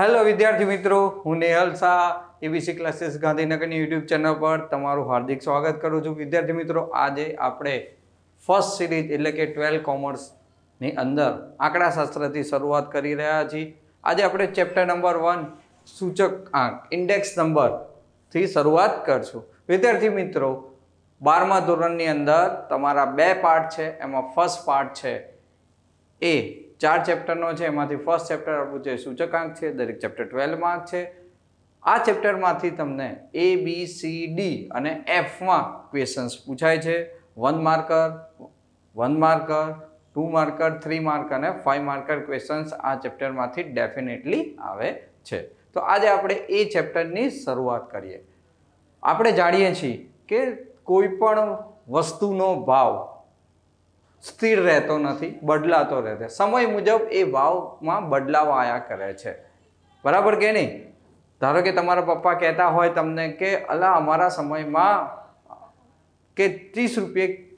Hello વિદ્યાર્થી મિત્રો. હું નેહલ શાહ એબીસી ક્લાસીસ ગાંધીનગરની યુટ્યુબ ચેનલ પર તમારું હાર્દિક સ્વાગત કરું છું. વિદ્યાર્થી મિત્રો, આજે આપણે ફર્સ્ટ સિરીઝ એટલે કે ટ્વેલ્વ કોમર્સની અંદર આંકડાશાસ્ત્રથી શરૂઆત કરી રહ્યા છીએ. આજે આપણે ચેપ્ટર નંબર વન સૂચક આંક ઇન્ડેક્સ નંબરથી શરૂઆત કરશું. વિદ્યાર્થી મિત્રો, બારમા ધોરણની અંદર તમારા બે પાર્ટ છે. એમાં ફર્સ્ટ પાર્ટ છે એ. ચાર ચેપ્ટરનો છે, એમાંથી ફર્સ્ટ ચેપ્ટર આપણું છે સૂચકાંક છે, દરેક ચેપ્ટર ટ્વેલ્વ માર્ક છે. આ ચેપ્ટરમાંથી તમને એ બી સી ડી અને એફમાં ક્વેશ્ચન્સ પૂછાય છે. One marker one marker two marker three mark અને ફાઇવ માર્કર ક્વેશ્ચન્સ આ ચેપ્ટરમાંથી ડેફિનેટલી આવે છે. તો આજે આપણે એ ચેપ્ટરની શરૂઆત કરીએ. આપણે જાણીએ છીએ કે કોઈ પણ વસ્તુનો ભાવ સ્થિર રહેતો નથી, બદલાતો રહે સમય મુજબ એ ભાવમાં બદલાવ આયા કરે છે. બરાબર કે નહીં? ધારો કે તમારા પપ્પા કહેતા હોય તમને કે, અલા, અમારા સમયમાં કે ત્રીસ રૂપિયે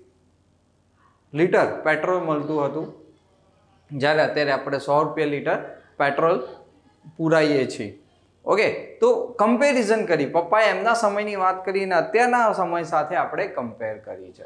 લીટર પેટ્રોલ મળતું હતું. જ્યારે અત્યારે આપણે સો રૂપિયા લીટર પેટ્રોલ પુરાઈએ છીએ. ઓકે? તો કમ્પેરિઝન કરી. પપ્પાએ એમના સમયની વાત કરીને અત્યારના સમય સાથે આપણે કમ્પેર કરી છે.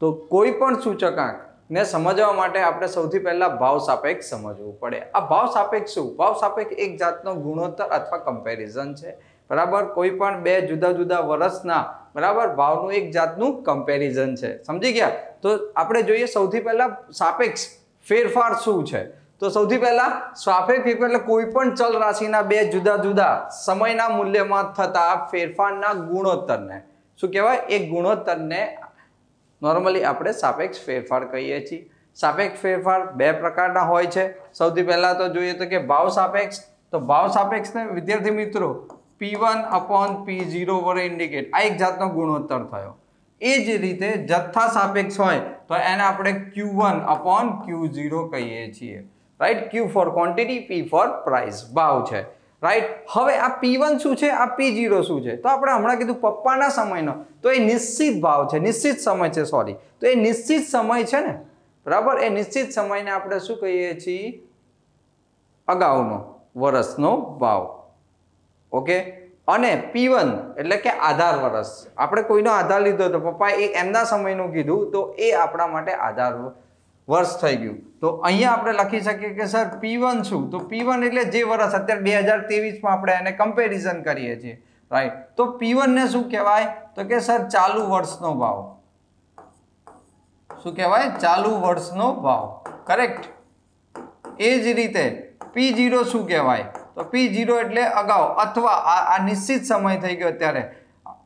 તો કોઈ પણ સૂચકાંકને સમજવા માટે આપણે સૌથી પહેલાં ભાવ સાપેક્ષ સમજવું પડે. આ ભાવ સાપેક્ષ શું? ભાવ સાપેક્ષ એક જાતનો ગુણોત્તર અથવા કમ્પેરિઝન છે. બરાબર? કોઈ પણ બે જુદા જુદા વર્ષના, બરાબર? ભાવનું એક જાતનું કમ્પેરિઝન છે. સમજી ગયા? તો આપણે જોઈએ સૌથી પહેલાં સાપેક્ષ ફેરફાર શું છે? તો સૌથી પહેલાં સાપેક્ષ ફેરફાર એટલે કોઈ પણ ચલ રાશિના બે જુદા જુદા સમયના મૂલ્યમાં થતા ફેરફારના ગુણોત્તરને. શું કહેવાય? એ ગુણોત્તરને નોર્મલી આપણે સાપેક્ષ ફેરફાર કહીએ છીએ. સાપેક્ષ ફેરફાર બે પ્રકારના હોય છે. સૌથી પહેલાં તો જોઈએ તો કે ભાવ સાપેક્ષ. તો ભાવ સાપેક્ષને વિદ્યાર્થી મિત્રો P one upon P zero વડે ઇન્ડિકેટ આ એક જાતનો ગુણોત્તર થયો. એ જ રીતે જથ્થા સાપેક્ષ હોય તો એને આપણે Q one upon Q zero કહીએ છીએ. Right Q for quantity P for price ભાવ છે. રાઈટ હવે આ પી વન શું છે? આ પી જીરો શું છે? તો આપણે હમણાં કીધું પપ્પાના સમયનો. તો એ નિશ્ચિત ભાવ છે. નિશ્ચિત સમય છે સોરી તો એ નિશ્ચિત સમય છે ને? બરાબર? એ નિશ્ચિત સમયને આપણે શું કહીએ છીએ? અગાઉનો, વરસનો ભાવ. ઓકે અને પી વન એટલે કે આધાર વરસ. આપણે કોઈનો આધાર લીધો હતો પપ્પા એ એમના સમયનું કીધું તો એ આપણા માટે આધાર વર્ષ થઈ ગયું. તો અહીંયા આપણે લખી શકીએ કે સર પી વન શું તો પી વન એટલે જે વર્ષ અત્યારે બે હજાર ત્રેવીસમાં આપણે એને કમ્પેરિઝન કરીએ છીએ. રાઈટ તો પી વનને શું કહેવાય? તો કે સર, ચાલુ વર્ષનો ભાવ. શું કહેવાય? ચાલુ વર્ષનો ભાવ. કરેક્ટ એ જ રીતે પી જીરો શું કહેવાય? તો પી જીરો એટલે અગાઉ અથવા આ નિશ્ચિત સમય થઈ ગયો ત્યારે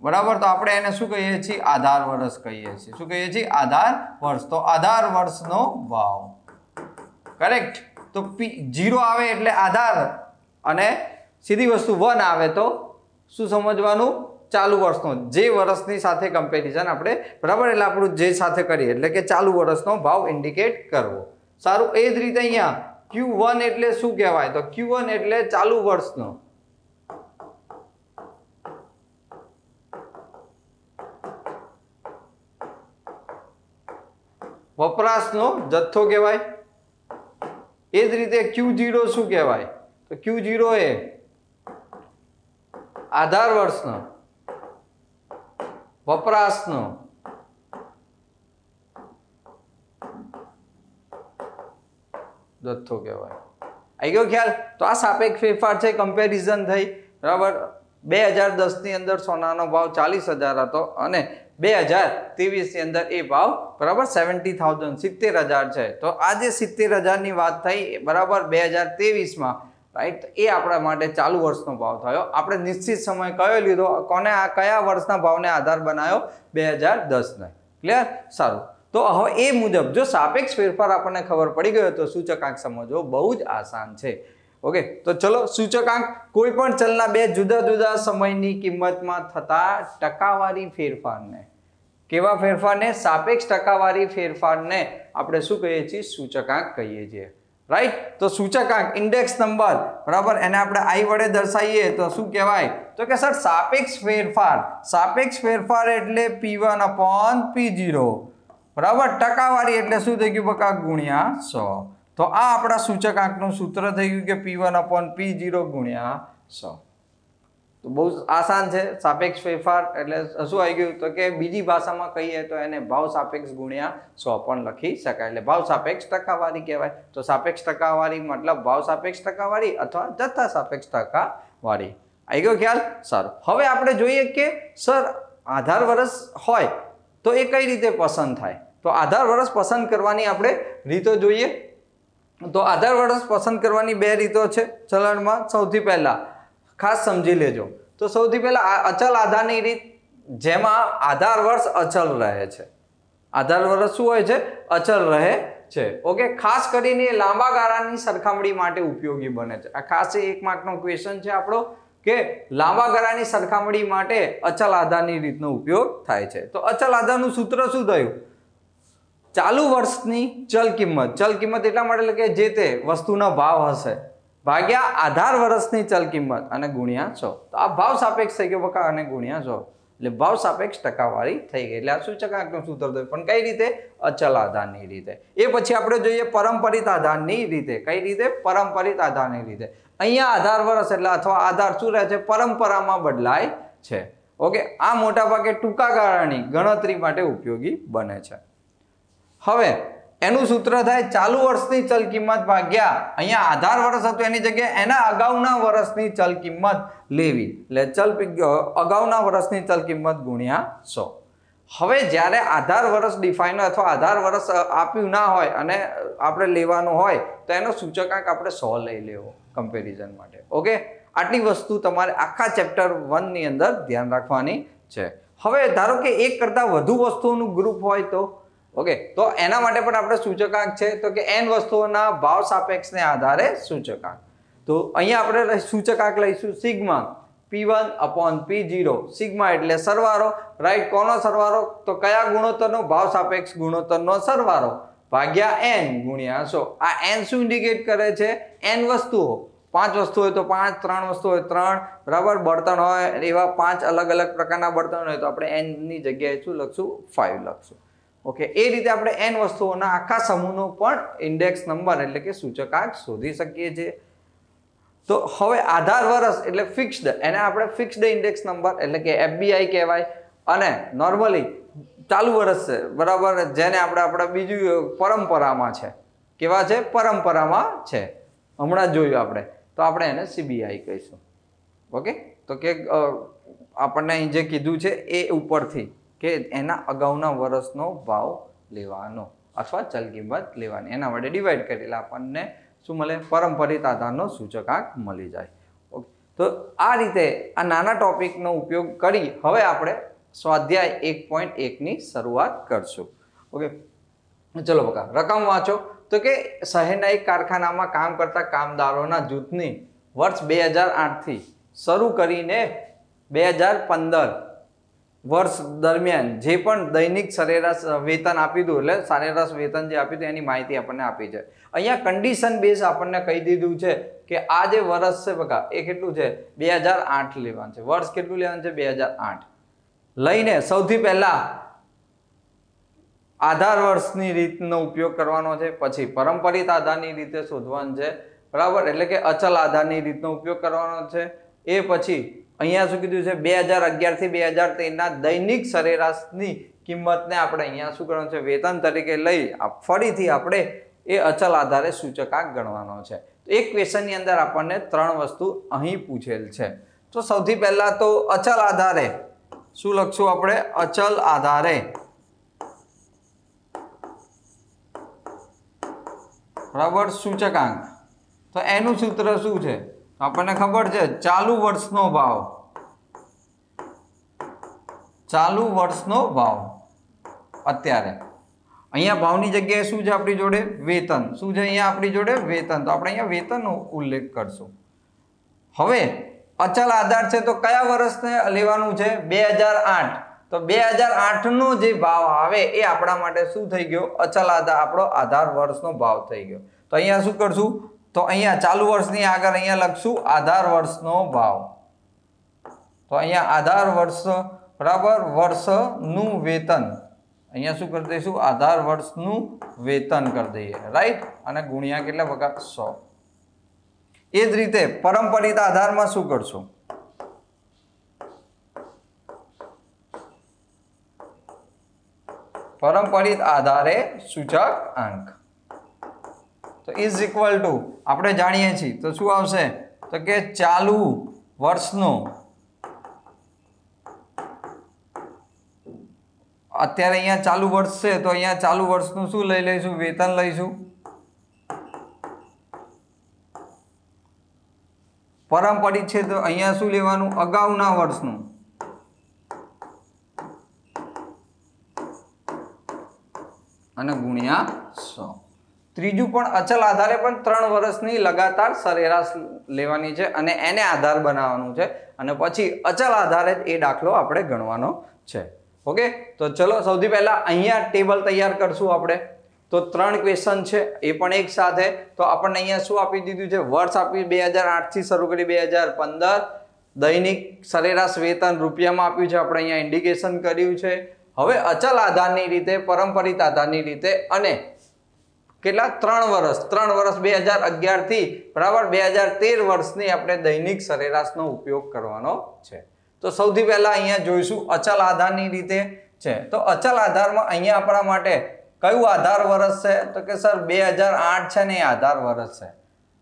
બરાબર? તો આપણે એને શું કહીએ છીએ? આધાર વર્ષ કહીએ છીએ. શું કહીએ છીએ? આધાર વર્ષ. તો આધાર વર્ષનો ભાવ કરેક્ટ તો પી જીરો આવે એટલે આધાર. અને સીધી વસ્તુ વન આવે તો શું સમજવાનું? ચાલુ વર્ષનો. જે વર્ષની સાથે કમ્પેરિઝન આપણે, બરાબર? એટલે આપણું જે સાથે કરીએ. એટલે કે ચાલુ વર્ષનો ભાવ ઇન્ડિકેટ કરવો. સારું, એ જ રીતે અહીંયા ક્યુ વન એટલે શું કહેવાય? તો ક્યુ વન એટલે ચાલુ વર્ષનો. વપરાશનો જથ્થો કહેવાય. એ જ રીતે ક્યુ જીરો શું કહેવાય? તો ક્યુ જીરો એ આધાર વર્ષનો, વપરાશનો, જથ્થો કહેવાય. આવી ગયો ખ્યાલ? તો આ સાપેક્ષ ફેરફાર છે કમ્પેરિઝન થઈ. બરાબર? બે હજાર દસની અંદર સોનાનો ભાવ ચાલીસ હજાર હતો અને બે હજાર ત્રેવીસની અંદર એ ભાવ બરાબર સેવન્ટી થાઉઝન્ડ સિત્તેર હજાર છે. તો આ જે સિત્તેર હજારની વાત થઈ બરાબર બે હજાર ત્રેવીસમાં રાઈટ એ આપણા માટે ચાલુ વર્ષનો ભાવ થયો. આપણે નિશ્ચિત સમય કયો લીધો? કોને આ કયા વર્ષના ભાવને આધાર બનાવ્યો બે હજાર દસને. ક્લિયર સારું. તો હવે એ મુજબ જો સાપેક્ષ ફેરફાર આપણને ખબર પડી ગયો તો સૂચકાંક સમજવો બહુ જ આસાન છે. ઓકે તો ચલો સૂચકાંક. કોઈ પણ ચલના બે જુદા જુદા સમયની કિંમતમાં થતા ટકાવારી ફેરફારને. કેવા ફેરફારને? સાપેક્ષ ટકાવારી ફેરફારને આપણે શું કહીએ છીએ? સૂચકાંક કહીએ છીએ. રાઈટ તો સૂચકાંક ઇન્ડેક્સ નંબર બરાબર? એને આપણે આઈ વડે દર્શાવીએ તો શું કહેવાય? તો કે સર, સાપેક્ષ ફેરફાર. સાપેક્ષ ફેરફાર એટલે P one upon P zero બરાબર? ટકાવારી એટલે શું થઈ ગયું બકા? ગુણ્યા સો. તો આ આપણા સૂચકાંકનું સૂત્ર થઈ ગયું કે P one upon P zero ગુણ્યા સો. તો બહુ આસાન છે, સાપેક્ષ ફેરફાર, એટલે શું આવી ગયું. તો કે બીજી ભાષામાં કહીએ તો એને ભાવ સાપેક્ષ ગુણ્યા સો પણ લખી શકાય. એટલે ભાવ સાપેક્ષ ટકાવારી કહેવાય. તો સાપેક્ષ ટકાવારી મતલબ ભાવ સાપેક્ષ ટકાવારી અથવા જથ્થા સાપેક્ષ ટકાવારી. આવી ગયો ખ્યાલ? સારું. હવે આપણે જોઈએ કે સર, આધાર વર્ષ હોય તો એ કઈ રીતે પસંદ થાય? તો આધાર વર્ષ પસંદ કરવાની આપણે રીતો જોઈએ. તો આધાર વર્ષ પસંદ કરવાની બે રીતો છે ચલણમાં. સૌથી પહેલાં ખાસ સમજી લેજો. તો સૌથી પહેલાં અચલ આધારની રીત, જેમાં આધાર વર્ષ અચલ રહે છે. આધાર વર્ષ શું હોય છે? અચલ રહે છે. ઓકે? ખાસ કરીને લાંબા ગાળાની સરખામણી માટે ઉપયોગી બને છે. આ ખાસ એક માર્કનો ક્વેશ્ચન છે આપણો, કે લાંબા ગાળાની સરખામણી માટે અચલ આધારની રીતનો ઉપયોગ થાય છે. તો અચલ આધારનું સૂત્ર શું થયું? ચાલુ વર્ષની ચલ કિંમત. ચલ કિંમત એટલા માટે એટલે કે જે તે વસ્તુનો ભાવ હશે. ભાગ્યા આધાર વર્ષની ચલ કિંમત અને ગુણ્યા છો તો આ ભાવ સાપેક્ષ થઈ ગયો બકા અને ગુણ્યા છો એટલે ભાવ સાપેક્ષ ટકાવારી થઈ ગઈ. એટલે આ સૂચકાંકનું સૂત્ર થયું પણ કઈ રીતે? અચલ આધારની રીતે. એ પછી આપણે જોઈએ પરંપરિત આધારની રીતે. કઈ રીતે? પરંપરિત આધારની રીતે. અહીંયા આધાર વર્ષ એટલે અથવા આધાર શું રહે છે? પરંપરામાં બદલાય છે. ઓકે? આ મોટા ભાગે ટૂંકા ગાળાની ગણતરી માટે ઉપયોગી બને છે. હવે, એનું સૂત્ર થાય ચાલુ વર્ષની ચલ કિંમત ભાગ્યા. અહીંયા આધાર વર્ષ હતું, એની જગ્યાએ એના અગાઉના વર્ષની ચલ કિંમત લેવી. એટલે ચલ અગાઉના વર્ષની ચલ કિંમત ગુણ્યા સો. હવે જ્યારે આધાર વર્ષ ડિફાઇન અથવા આધાર વર્ષ આપ્યું ના હોય અને આપણે લેવાનું હોય, તો એનો સૂચકાંક આપણે સો લઈ લેવો કમ્પેરિઝન માટે. ઓકે? આટલી વસ્તુ તમારે આખા ચેપ્ટર વનની અંદર ધ્યાન રાખવાની છે. હવે ધારો કે એક કરતાં વધુ વસ્તુઓનું ગ્રુપ હોય તો? ઓકે તો એના માટે પણ આપણે સૂચકાંક છે. તો કે એન વસ્તુઓના ભાવ સાપેક્ષને આધારે સૂચકાંક. તો અહીંયા આપણે સૂચકાંક લઈશું sigma P one upon P zero sigma એટલે સરવારો રાઈટ કોનો સરવારો તો કયા ગુણોત્તરનો? ભાવ સાપેક્ષ ગુણોત્તરનો સરવારો ભાગ્યા એન ગુણ્યા સો. આ એન શું ઇન્ડિકેટ કરે છે? એન વસ્તુઓ. પાંચ વસ્તુ હોય તો પાંચ, ત્રણ વસ્તુ હોય ત્રણ. બરાબર? બળતણ હોય એવા પાંચ અલગ અલગ પ્રકારના બળતણ હોય તો આપણે એનની જગ્યાએ શું લખશું? ફાઇવ લખશું. ઓકે એ રીતે આપણે એન વસ્તુઓના આખા સમૂહનો પણ ઇન્ડેક્સ નંબર એટલે કે સૂચકાંક શોધી શકીએ છીએ. તો હવે આધાર વર્ષ એટલે ફિક્સ્ડ એને આપણે ફિક્સ્ડ ઇન્ડેક્સ નંબર એટલે કે એફબીઆઈ કહેવાય. અને નોર્મલી ચાલુ વર્ષ છે, બરાબર? જેને આપણે આપણે બીજું પરંપરામાં છે. કેવા છે? પરંપરામાં છે. હમણાં જોયું આપણે. તો આપણે એને સીબીઆઈ કહીશું. ઓકે તો કે આપણને અહીં જે કીધું છે એ ઉપરથી. કે એના અગાઉના વર્ષનો ભાવ લેવાનો અથવા ચલ કિંમત લેવાની. એના વડે ડિવાઈડ કરેલા આપણને શું મળે? પરંપરિત આધારનો સૂચકાંક મળી જાય. ઓકે તો આ રીતે આ નાના ટોપિકનો ઉપયોગ કરી હવે આપણે સ્વાધ્યાય એક પોઈન્ટ એકની શરૂઆત કરશું. ઓકે ચલો બકા, રકમ વાંચો. તો કે શહેરના એક કારખાનામાં કામ કરતા કામદારોના જૂથની વર્ષ બે હજાર આઠથી શરૂ કરીને બે હજાર પંદર વર્ષ દરમિયાન જે પણ દૈનિક સરેરાશ વેતન આપ્યું હતું એટલે સરેરાશ વેતન જે આપ્યું હતું એની માહિતી આપણને આપી છે. અહીંયા કન્ડિશન બેઝ આપણને કહી દીધું છે કે આ જે વર્ષ છે બકા, એ કેટલું છે? બે હજાર આઠ લેવાનું છે. વર્ષ કેટલું લેવાનું છે? બે હજાર આઠ. લઈને સૌથી પહેલાં આધાર વર્ષની રીતનો ઉપયોગ કરવાનો છે, પછી પરંપરિત આધારની રીતે શોધવાનું છે. બરાબર? એટલે કે અચલ આધારની રીતનો ઉપયોગ કરવાનો છે. એ પછી અહીંયા શું કીધું છે? બે હજાર અગિયારથી બે હજાર તેરના દૈનિક સરેરાશની કિંમતને આપણે અહીંયા શું કરવાનું છે? વેતન તરીકે લઈ ફરીથી આપણે એ અચલ આધારે સૂચકાંક ગણવાનો છે. તો એક ક્વેશ્ચનની અંદર આપણને ત્રણ વસ્તુ અહીં પૂછેલ છે. તો સૌથી પહેલાં તો અચલ આધારે શું લખશું આપણે? અચલ આધારે બરાબર સૂચકાંક તો એનું સૂત્ર શું છે? આપણને ખબર છે, ચાલુ વર્ષનો ભાવ. ચાલુ વર્ષનો ભાવ. અત્યારે. અહીંયા ભાવની જગ્યાએ શું છે આપણી જોડે? વેતન. શું છે અહીંયા આપણી જોડે? વેતન. તો આપણે અહીંયા વેતનનો ઉલ્લેખ કરશું. હવે, અચલ આધાર છે તો કયા વર્ષને લેવાનું છે? બે હજાર આઠ. તો બે હજાર આઠનો જે ભાવ આવે એ આપણા માટે શું થઈ ગયો? અચલ આધાર આપણો આધાર વર્ષનો ભાવ થઈ ગયો. તો અહીંયા શું કરશું? તો અહીંયા ચાલુ વર્ષની આગળ અહીંયા લખશું આધાર વર્ષનો ભાવ. તો અહીંયા આધાર વર્ષ, બરાબર, વર્ષનું વેતન. અહીંયા શું કરી દઈશું? આધાર વર્ષનું વેતન કરી દઈએ. રાઈટ અને ગુણ્યા કેટલા? વખત સો. એ જ રીતે પરંપરિત આધારમાં શું કરશું? પરંપરિત આધારે સૂચક આંક તો ઇઝ ઇક્વલ ટુ આપણે જાણીએ છીએ. તો શું આવશે? તો કે ચાલુ વર્ષનો, અત્યારે અહીંયા ચાલુ વર્ષ છે, તો અહીંયા ચાલુ વર્ષનું શું લઈ લઈશું? વેતન લઈશું. પરંપરિત છે તો અહીંયા શું લેવાનું? અગાઉના વર્ષનું. અને ગુણ્યા સો. ત્રીજું પણ અચલ આધારે પણ ત્રણ વર્ષની લગાતાર સરેરાશ લેવાની છે અને એને આધાર બનાવવાનું છે. અને પછી અચલ આધારે એ દાખલો આપણે ગણવાનો છે. ઓકે? તો ચલો, સૌથી પહેલાં અહીંયા ટેબલ તૈયાર કરશું આપણે. તો ત્રણ ક્વેશ્ચન છે, એ પણ એક સાથે. તો આપણને અહીંયા શું આપી દીધું છે? વર્ષ આપી બે હજાર આઠથી શરૂ કરી બે હજાર પંદર. દૈનિક સરેરાશ વેતન રૂપિયામાં આપ્યું છે, આપણે અહીંયા ઇન્ડિકેશન કર્યું છે. હવે અચલ આધારની રીતે, પરંપરિત આધારની રીતે અને કેટલા? ત્રણ વર્ષ. ત્રણ વર્ષ બે હજાર અગિયારથી બરાબર? બે હજાર તેર વર્ષની આપણે દૈનિક સરેરાશનો ઉપયોગ કરવાનો છે. તો સૌથી પહેલાં અહીંયા જોઈશું અચલ આધારની રીતે છે. તો અચલ આધારમાં અહીંયા આપણા માટે કયું આધાર વર્ષ છે? તો કે સર, બે હજાર આઠ છે ને એ આધાર વર્ષ છે.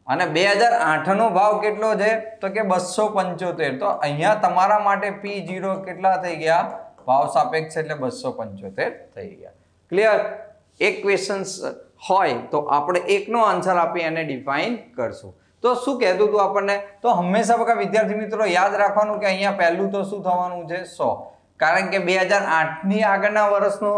અને બે હજાર આઠનો ભાવ કેટલો છે? તો કે બસો પંચોતેર. તો અહીંયા તમારા માટે પી જીરો કેટલા થઈ ગયા? ભાવ સાપેક્ષ એટલે બસો પંચોતેર થઈ ગયા. ક્લિયર એક ક્વેશ્ચન હોય, તો આપણે એકનો આન્સર આપી એને ડિફાઇન કરશું. તો શું કહેતું હતું આપણને? તો હંમેશા બકા વિદ્યાર્થી મિત્રો યાદ રાખવાનું કે અહીંયા પહેલું તો શું થવાનું છે? સો. કારણ કે બે હજાર આઠની આગળના વર્ષનો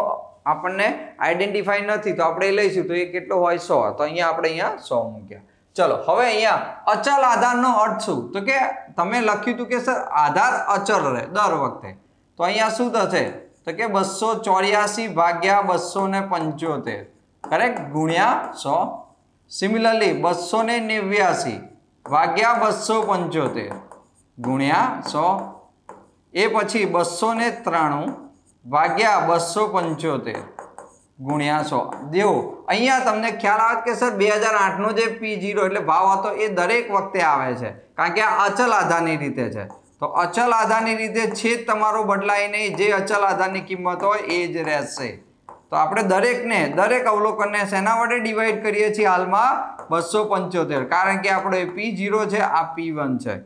આપણને આઈડેન્ટિફાઈ નથી, તો આપણે એ લઈશું, તો એ કેટલો હોય? સો. તો અહીંયા આપણે અહીંયા સો મૂક્યા. ચલો, હવે અહીંયા અચલ આધારનો અર્થ શું? તો કે તમે લખ્યું હતું કે સર, આધાર અચલ રહે દર વખતે. તો અહીંયા શું થશે? તો કે બસો ચોર્યાસી ભાગ્યા બસો ને પંચોતેર. કરેક્ટ ગુણ્યા સો. સિમિલરલી બસો ને નેવ્યાસી. વાગ્યા બસો પંચોતેર. ગુણ્યા સો. એ પછી બસો ને ત્રાણું. વાગ્યા બસો પંચોતેર. ગુણ્યા સો. દેવો, અહીંયા તમને ખ્યાલ આવે કે સર, બે હજાર આઠનો જે પી જીરો એટલે ભાવ હતો એ દરેક વખતે આવે છે. કારણ કે આ અચલ આધારની રીતે છે. તો અચલ આધારની રીતે છે તમારો બદલાય નહીં. જે અચલ આધારની કિંમત હોય એ જ રહેશે. તો આપણે દરેકને, દરેક અવલોકનને શેના વડે ડિવાઈડ કરીએ છીએ હાલમાં? બસો પંચોતેર. કારણ કે આપણો પી જીરો છે, આ પી વન છે.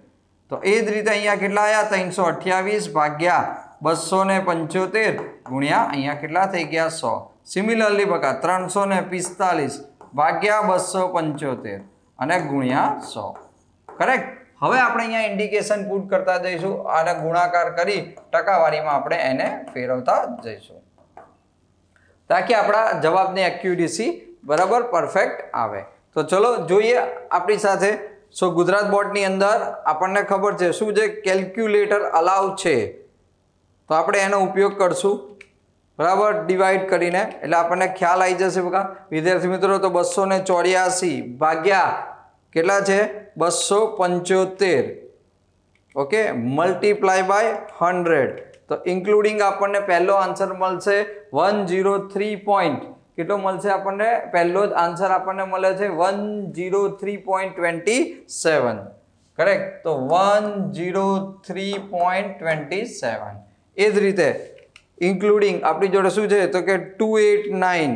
તો એ જ રીતે અહીંયા કેટલા આવ્યા ત્રણસો અઠ્યાવીસ ભાગ્યા બસો ને પંચોતેર ગુણ્યા અહીંયા કેટલા થઈ ગયા? સો. સિમિલરલી બકા, ત્રણસો ને પિસ્તાલીસ ભાગ્યા બસો પંચોતેર અને ગુણ્યા સો. કરેક્ટ હવે આપણે અહીંયા ઇન્ડિકેશન પુટ કરતા જઈશું. અને ગુણાકાર કરી ટકાવારીમાં આપણે એને ફેરવતા જઈશું. તાકી આપણા જવાબની એક્યુરેસી બરાબર પરફેક્ટ આવે. તો ચલો જોઈએ આપણી સાથે. સો ગુજરાત બોર્ડની અંદર આપણને ખબર છે શું છે? કેલ્ક્યુલેટર અલાઉ છે. તો આપણે એનો ઉપયોગ કરશું. બરાબર? ડિવાઈડ કરીને. એટલે આપણને ખ્યાલ આવી જશે બકા. વિદ્યાર્થી મિત્રો, તો બસો ને ચોર્યાસી ભાગ્યા કેટલા છે? બસો પંચોતેર. ઓકે મલ્ટીપ્લાય બાય હંડ્રેડ તો ઇન્ક્લુડિંગ આપણને પહેલો આન્સર મળશે વન જીરો થ્રી પોઈન્ટ કેટલો મળશે આપણને? પહેલો જ આન્સર આપણને મળે છે one zero three point twenty seven correct તો one zero three point twenty seven એ જ રીતે ઇન્ક્લુડિંગ આપણી જોડે શું છે? તો કે two eight nine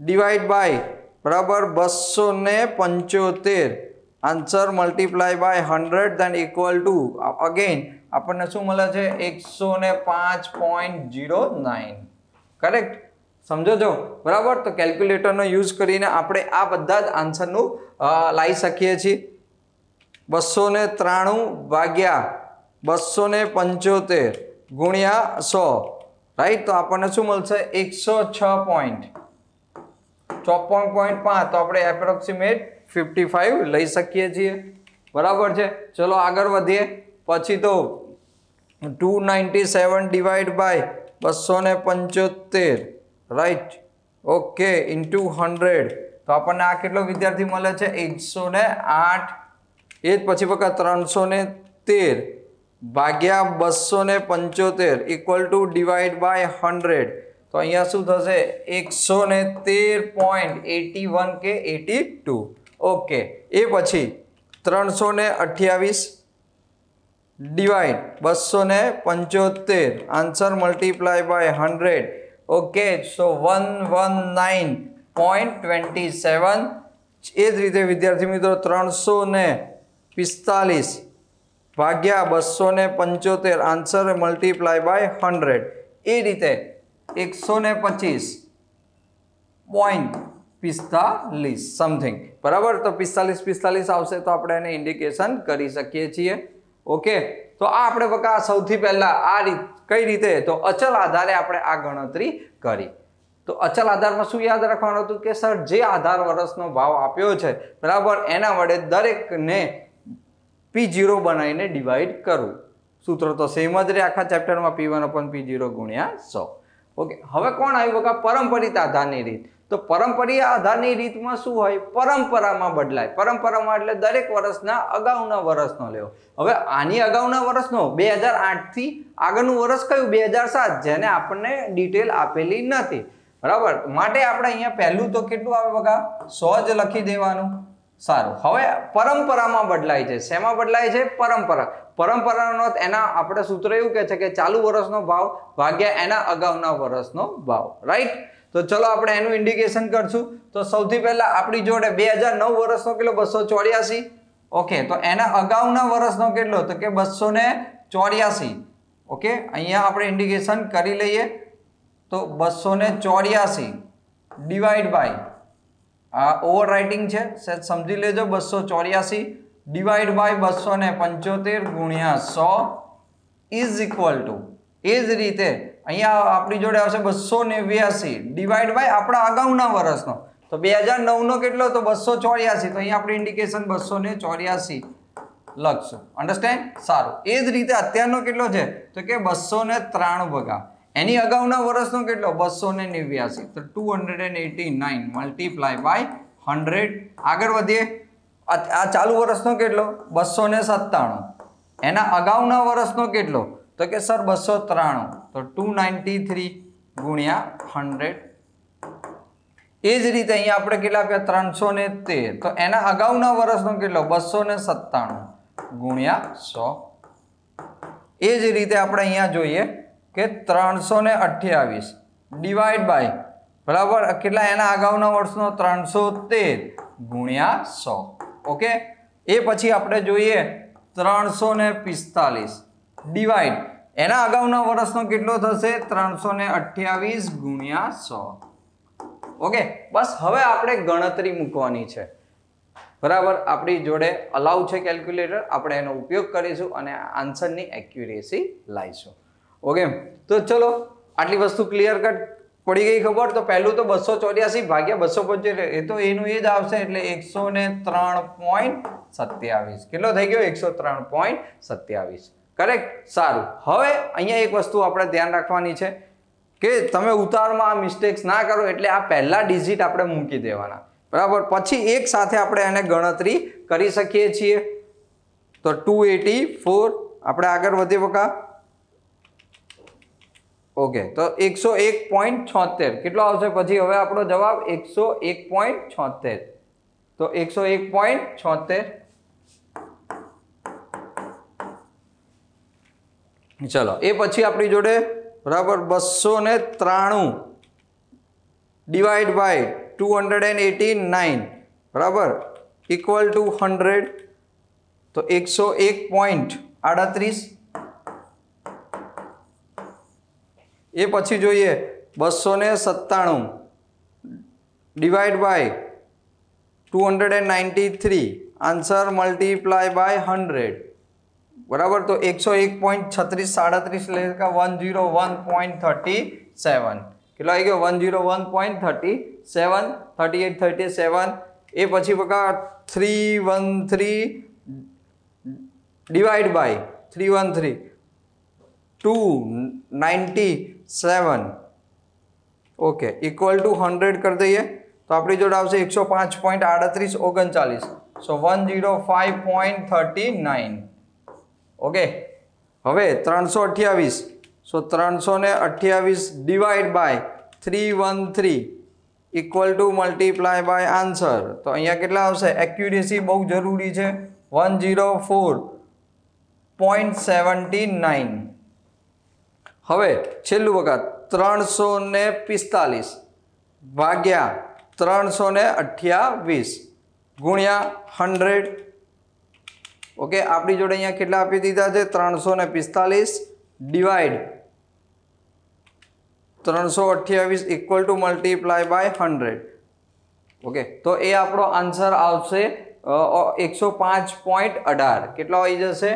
divide by બરાબર બસો ને પંચોતેર. Answer multiply by hundred then equal to again આપણને શું મળે છે? એકસો ને પાંચ પોઈન્ટ જીરો નાઇન કરેક્ટ સમજો છો? બરાબર? તો કેલ્ક્યુલેટરનો યુઝ કરીને આપણે આ બધા જ આન્સરનું લાવી શકીએ છીએ. બસો ને ત્રાણું ભાગ્યા બસો ને પંચોતેર ગુણ્યા સો. રાઈટ તો આપણને શું મળશે? એકસો છ પોઈન્ટ ચોપન પોઈન્ટ પાંચ. તો આપણે એપ્રોક્સિમેટ ફિફ્ટી ફાઈવ લઈ શકીએ છીએ. બરાબર છે? ચલો આગળ વધીએ. પછી તો two ninety seven divide by બસો ને પંચોતેર. રાઈટ. Okay, into hundred. તો આપણને આ કેટલો વિદ્યાર્થી મળે છે? એકસો ને આઠ. એ જ પછી વખત ત્રણસો ને તેર. ભાગ્યા બસો ને પંચોતેર equal to divide by hundred. તો અહીંયા શું થશે? એકસો ને તેર પોઈન્ટ એટી વન કે એટી ટુ ઓકે, એ પછી ત્રણસો ને અઠ્યાવીસ ડિવાઈડ બસો ને પંચોતેર. Answer multiply by hundred. Okay, so one one nine point twenty seven. એ જ રીતે વિદ્યાર્થી મિત્રો ત્રણસો ને પિસ્તાલીસ ભાગ્યા બસો ને પંચોતેર. Answer multiply by hundred. એ રીતે એકસો ને પચીસ પોઈન્ટ પિસ્તાલીસ સમથિંગ બરાબર? તો પિસ્તાલીસ પિસ્તાલીસ આવશે તો આપણે એને ઇન્ડિકેશન કરી શકીએ છીએ. ઓકે તો આ આપણે બકા સૌથી પહેલાં આ રીત, કઈ રીતે? તો અચલ આધારે આપણે આ ગણતરી કરી. તો અચલ આધારમાં શું યાદ રાખવાનું હતું કે સર જે આધાર વર્ષનો ભાવ આપ્યો છે, બરાબર? એના વડે દરેકને પી જીરો બનાવીને ડિવાઈડ કરવું. સૂત્ર તો સેમ જ રહે, આખા ચેપ્ટરમાં P one upon P zero ગુણ્યા સો. ઓકે હવે કોણ આવ્યું બકા પરંપરિત આધારની રીત. તો પરંપરીય આધારની રીતમાં શું હોય? પરંપરામાં બદલાય. પરંપરામાં એટલે દરેક વર્ષના અગાઉના વર્ષનો લેવો. હવે આની અગાઉના વર્ષનો બે હજાર આઠથી આગળનું વર્ષ કયું? બે હજાર સાત, જેને આપણને ડિટેલ આપેલી નથી. બરાબર? માટે આપણે અહીંયા પહેલું તો કેટલું આવે બગા સો જ લખી દેવાનું. સારું. હવે પરંપરામાં બદલાય છે. શેમાં બદલાય છે? પરંપરા. પરંપરાનો એના આપણે સૂત્ર એવું કહે છે કે ચાલુ વર્ષનો ભાવ ભાગ્યા એના અગાઉના વર્ષનો ભાવ. રાઈટ તો ચલો આપણે એનું ઇન્ડિકેશન કરશું. તો સૌથી પહેલા આપણી જોડે બે હજાર નવ વર્ષનો કેટલો? બસો ચોર્યાસી. ઓકે, તો એના અગાઉના વર્ષનો કેટલો? તો કે બસો ને ચોર્યાસી. ઓકે, અહીંયા આપણે ઇન્ડિકેશન કરી લઈએ. તો બસો ને ચોર્યાસી ડિવાઈડ બાય આ ઓવર રાઇટિંગ છે, સાહેબ સમજી લેજો, બસો ચોર્યાસી ડિવાઈડ બાય બસો ને પંચોતેર ગુણ્યા સો ઇઝ ઇક્વલ ટુ એ જ રીતે અહીંયા આપણી જોડે આવશે બસો નેવ્યાસી ડિવાઈડ બાય આપણા અગાઉના વર્ષનો. તો બે હજાર નવનો કેટલો તો બસો ચોર્યાસી. તો અહીંયા આપણે ઇન્ડિકેશન બસો ને ચોર્યાસી લખશું. અન્ડરસ્ટેન્ડ સારું. એ જ રીતે અત્યારનો કેટલો છે? તો કે બસો ને ત્રાણું ભગા એની અગાઉના વર્ષનો કેટલો? બસો ને નેવ્યાસી. તો two hundred and eighty nine multiply by hundred આગળ વધીએ. આ ચાલુ વર્ષનો કેટલો? બસો ને સત્તાણું. એના અગાઉના વર્ષનો કેટલો? તો કે સર બસો ત્રાણું. તો ટુ નાઇન્ટી થ્રી ગુણ્યા હંડ્રેડ. એ જ રીતે અહીંયા આપણે કેટલા આપ્યા? ત્રણસો ને તેર. તો એના અગાઉના વર્ષનો કેટલો? બસો ને સત્તાણું ગુણ્યા સો. એ જ રીતે આપણે અહીંયા જોઈએ કે ત્રણસો ને અઠ્યાવીસ ડિવાઈડ બાય બરાબર? કેટલા એના અગાઉના વર્ષનો? ત્રણસો તેર ગુણ્યા સો. ઓકે? એ પછી આપણે જોઈએ ત્રણસો ને પિસ્તાલીસ. ડિવાઈડ એના અગાઉના વર્ષનો કેટલો થશે? ત્રણસો ને અઠ્યાવીસ ગુણ્યા સો. ઓકે, બસ હવે આપણે ગણતરી મૂકવાની છે. બરાબર? આપણી જોડે અલાઉ છે કેલ્ક્યુલેટર આપણે એનો ઉપયોગ કરીશું અને આન્સરની એક્યુરેસી લાવીશું ઓકે, તો ચલો, આટલી વસ્તુ ક્લિયર કટ પડી ગઈ ખબર? તો પહેલું તો બસો ચોર્યાસી ભાગ્યા બસો પંચોતેર. એ તો એનું એ જ આવશે, એટલે એકસો ને ત્રણ પોઈન્ટ સત્યાવીસ. કેટલો થઈ ગયો? એકસો ત્રણ પોઈન્ટ સત્યાવીસ. કરેક્ટ સારું. હવે અહીંયા એક વસ્તુ આપણે ધ્યાન રાખવાની છે કે તમે ઉતારમાં આ મિસ્ટેક્સ ના કરો એટલે આ પહેલા ડિજિટ આપણે મૂકી દેવાના. બરાબર? પછી એક સાથે આપણે એને ગણતરી કરી શકીએ છીએ. તો ટુ એટી ફોર આપણે આગળ વધીએ વખા ઓકે તો એકસો એક પોઈન્ટ છોતેર. કેટલો આવશે? પછી હવે આપણો જવાબ એકસો એક પોઈન્ટ છોતેર. તો એકસો એક પોઈન્ટ છોતેર. ચલો, એ પછી આપણી જોડે બરાબર બસો ને ત્રાણું divide by two hundred and eighty nine બરાબર? ઇક્વલ ટુ હંડ્રેડ તો એકસો એક પોઈન્ટ આડત્રીસ. એ પછી જોઈએ બસો ને સત્તાણું divide by two hundred and ninety three answer multiply by hundred બરાબર તો એકસો એક પોઈન્ટ છત્રીસ સાડત્રીસ એટલે કે one zero one point thirty seven કેટલો આવી ગયો one zero one point thirty seven thirty eight thirty seven એ પછી બકા three one three divide by three one three two ninety seven okay equal to hundred કરી દઈએ તો આપણી જોડે આવશે એકસો પાંચ પોઈન્ટ આડત્રીસ ઓગણચાલીસ so one zero five point thirty nine okay? હવે ત્રણસો અઠ્યાવીસ. સો ત્રણસો ને અઠ્યાવીસ divide by three one three equal to multiply by answer તો અહીંયા કેટલા આવશે? એક્યુરેસી બહુ જરૂરી છે. One zero four point seventy nine હવે છેલ્લું વખત. ત્રણસો ને પિસ્તાલીસ ભાગ્યા ત્રણસો ને અઠ્યાવીસ ગુણ્યા હંડ્રેડ ઓકે, આપણી જોડે અહીંયા કેટલા આપી દીધા છે? ત્રણસો ને પિસ્તાલીસ ડિવાઈડ ત્રણસો અઠ્યાવીસ equal to multiply by hundred okay, તો એ આપણો આન્સર આવશે એકસો પાંચ પોઈન્ટ અઢાર. કેટલો આવી જશે?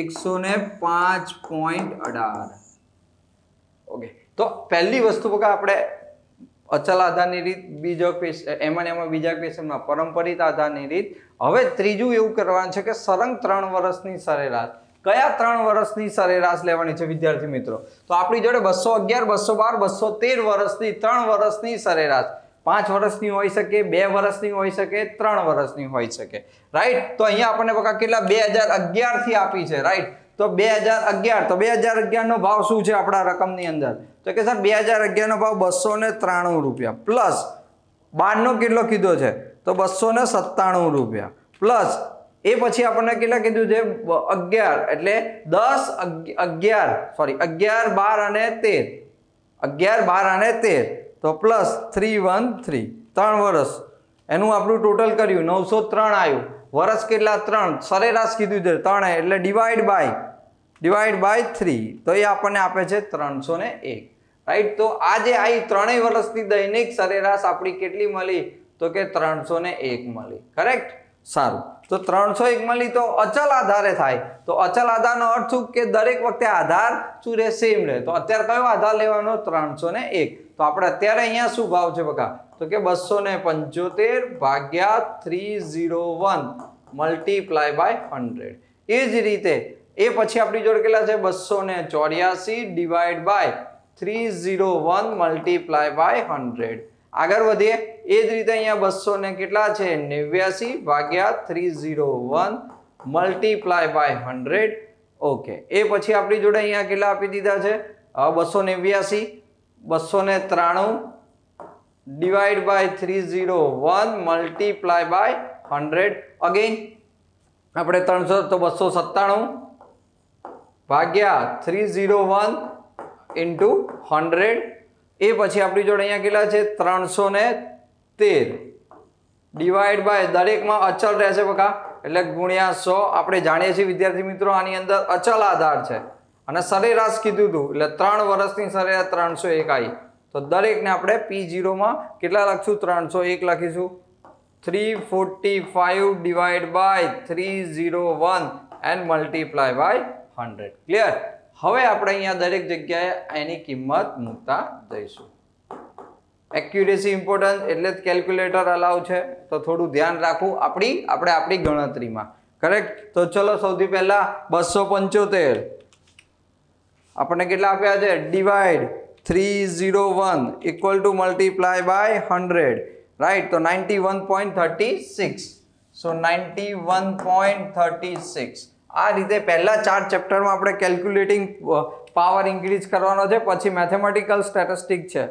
એકસો ને પાંચ પોઈન્ટ અઢાર. ઓકે, તો પહેલી વસ્તુ આપણે અચલ આધારની રીત, બીજો એમાં એમાં બીજા ક્વેશ્ચનમાં પરંપરિત આધારની રીત. હવે ત્રીજું એવું કરવાનું છે કે સરંગ ત્રણ વર્ષની સરેરાશ. કયા ત્રણ વર્ષની સરેરાશ લેવાની છે વિદ્યાર્થી મિત્રો? તો આપણી જોડે બસો અગિયાર, બસો બાર, બસો તેર વર્ષની, ત્રણ વર્ષની સરેરાશ. પાંચ વર્ષની હોઈ શકે, બે વર્ષની હોઈ શકે, ત્રણ વર્ષની હોઈ શકે. રાઈટ તો અહીંયા આપણને કેટલા? બે હજાર અગિયારથી આપી છે. રાઈટ તો બે હજાર અગિયાર, તો બે હજાર અગિયારનો ભાવ શું છે આપણા રકમની અંદર? તો કે સર બે હજાર અગિયારનો ભાવ બસો ને ત્રાણું રૂપિયા. પ્લસ બારનો કેટલો કીધો છે? તો બસો ને સત્તાણું રૂપિયા. પ્લસ એ પછી આપણને કેટલા કીધું છે? અગિયાર, એટલે દસ અગિયાર સોરી અગિયાર બાર અને તેર. અગિયાર બાર અને તેર. તો પ્લસ થ્રી વન થ્રી, ત્રણ વર્ષ એનું આપણું ટોટલ કર્યું, નવસો ત્રણ આવ્યું. વર્ષ કેટલા? ત્રણ. સરેરાશ કીધું છે. ત્રણ. એટલે divide by divide by three તો એ આપણને આપે છે ત્રણસો ને એક. રાઈટ તો આ આવી ત્રણેય વર્ષની દૈનિક સરેરાશ આપણી કેટલી મળી? તો કે ત્રણસો ને એક મળી. કરેક્ટ સારું. તો ત્રણસો એક મળી તો અચલ આધારે થાય. તો અચલ આધારનો અર્થ શું? કે દરેક વખતે આધાર શું રહે સેમ રહે તો અત્યારે કયો આધાર લેવાનો? ત્રણસો ને એક. તો આપણે અત્યારે અહીંયા શું ભાવ છે બકા? તો કે બસો ને પંચોતેર ભાગ્યા three zero one multiply by hundred. એ જ રીતે એ પછી આપણી જોડે કેટલા છે? બસો ને ચોર્યાસી divide by three zero one multiply by hundred. આગળ વધીએ. એ જ રીતે અહીંયા બસો ને કેટલા છે? નેવ્યાસી ભાગ્યા three zero one multiply by hundred. Okay. એ પછી આપણી જોડે અહીંયા કેટલા આપી દીધા છે? બસો નેવ્યાસી બસો ત્રાણું three zero one multiply by hundred again આપણે ત્રણસો તો બસો સત્તાણું ભાગ્યા three zero one into hundred એ પછી આપણી જોડે અહીંયા કેટલા છે? ત્રણસો ને તેર. ડિવાઈડ બાય દરેકમાં અચલ રહેશે બકા. એટલે ગુણ્યા સો. આપણે જાણીએ છીએ વિદ્યાર્થી મિત્રો આની અંદર અચલ આધાર છે. અને સરેરાશ કીધું હતું એટલે ત્રણ વર્ષની સરેરાશ ત્રણસો એક આવી તો દરેકને આપણે પી જીરોમાં કેટલા લખશું? ત્રણસો એક લખીશું. Three forty five divide by three zero one and multiply by hundred clear હવે આપણે અહીંયા દરેક જગ્યાએ એની કિંમત મૂકતા જઈશું. એક્યુરેસી ઇમ્પોર્ટન્સ એટલે જ કેલ્ક્યુલેટર અલાવ છે. તો થોડું ધ્યાન રાખવું આપણી, આપણે આપણી ગણતરીમાં. કરેક્ટ તો ચલો સૌથી પહેલાં બસો પંચોતેર. આપણને કેટલા આપ્યા છે? Divide three zero one equal to multiply by hundred right તો ninety one point thirty six so ninety one point thirty six આ રીતે પહેલા ચાર ચેપ્ટરમાં આપણે કેલ્ક્યુલેટિંગ પાવર ઇન્ક્રીઝ કરવાનો છે, પછી મેથેમેટિકલ સ્ટેટિસ્ટિક છે.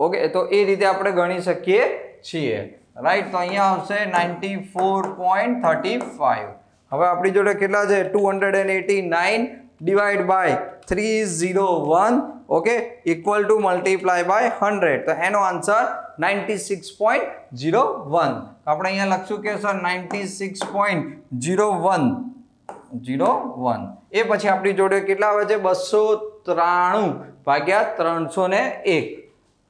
ઓકે તો એ રીતે આપણે ગણી શકીએ છીએ. રાઈટ તો અહીંયા આવશે ninety four point thirty five હવે આપણી જોડે કેટલા છે? Two hundred and eighty nine divide by three zero one okay equal to multiply by hundred તો એનો answer ninety six point zero one આપણે અહીંયા લખશું કે sir ninety six point zero one zero one એ પછી આપણી જોડે કેટલા આવે છે? બસો ત્રાણું ભાગ્યા ત્રણસો ને એક.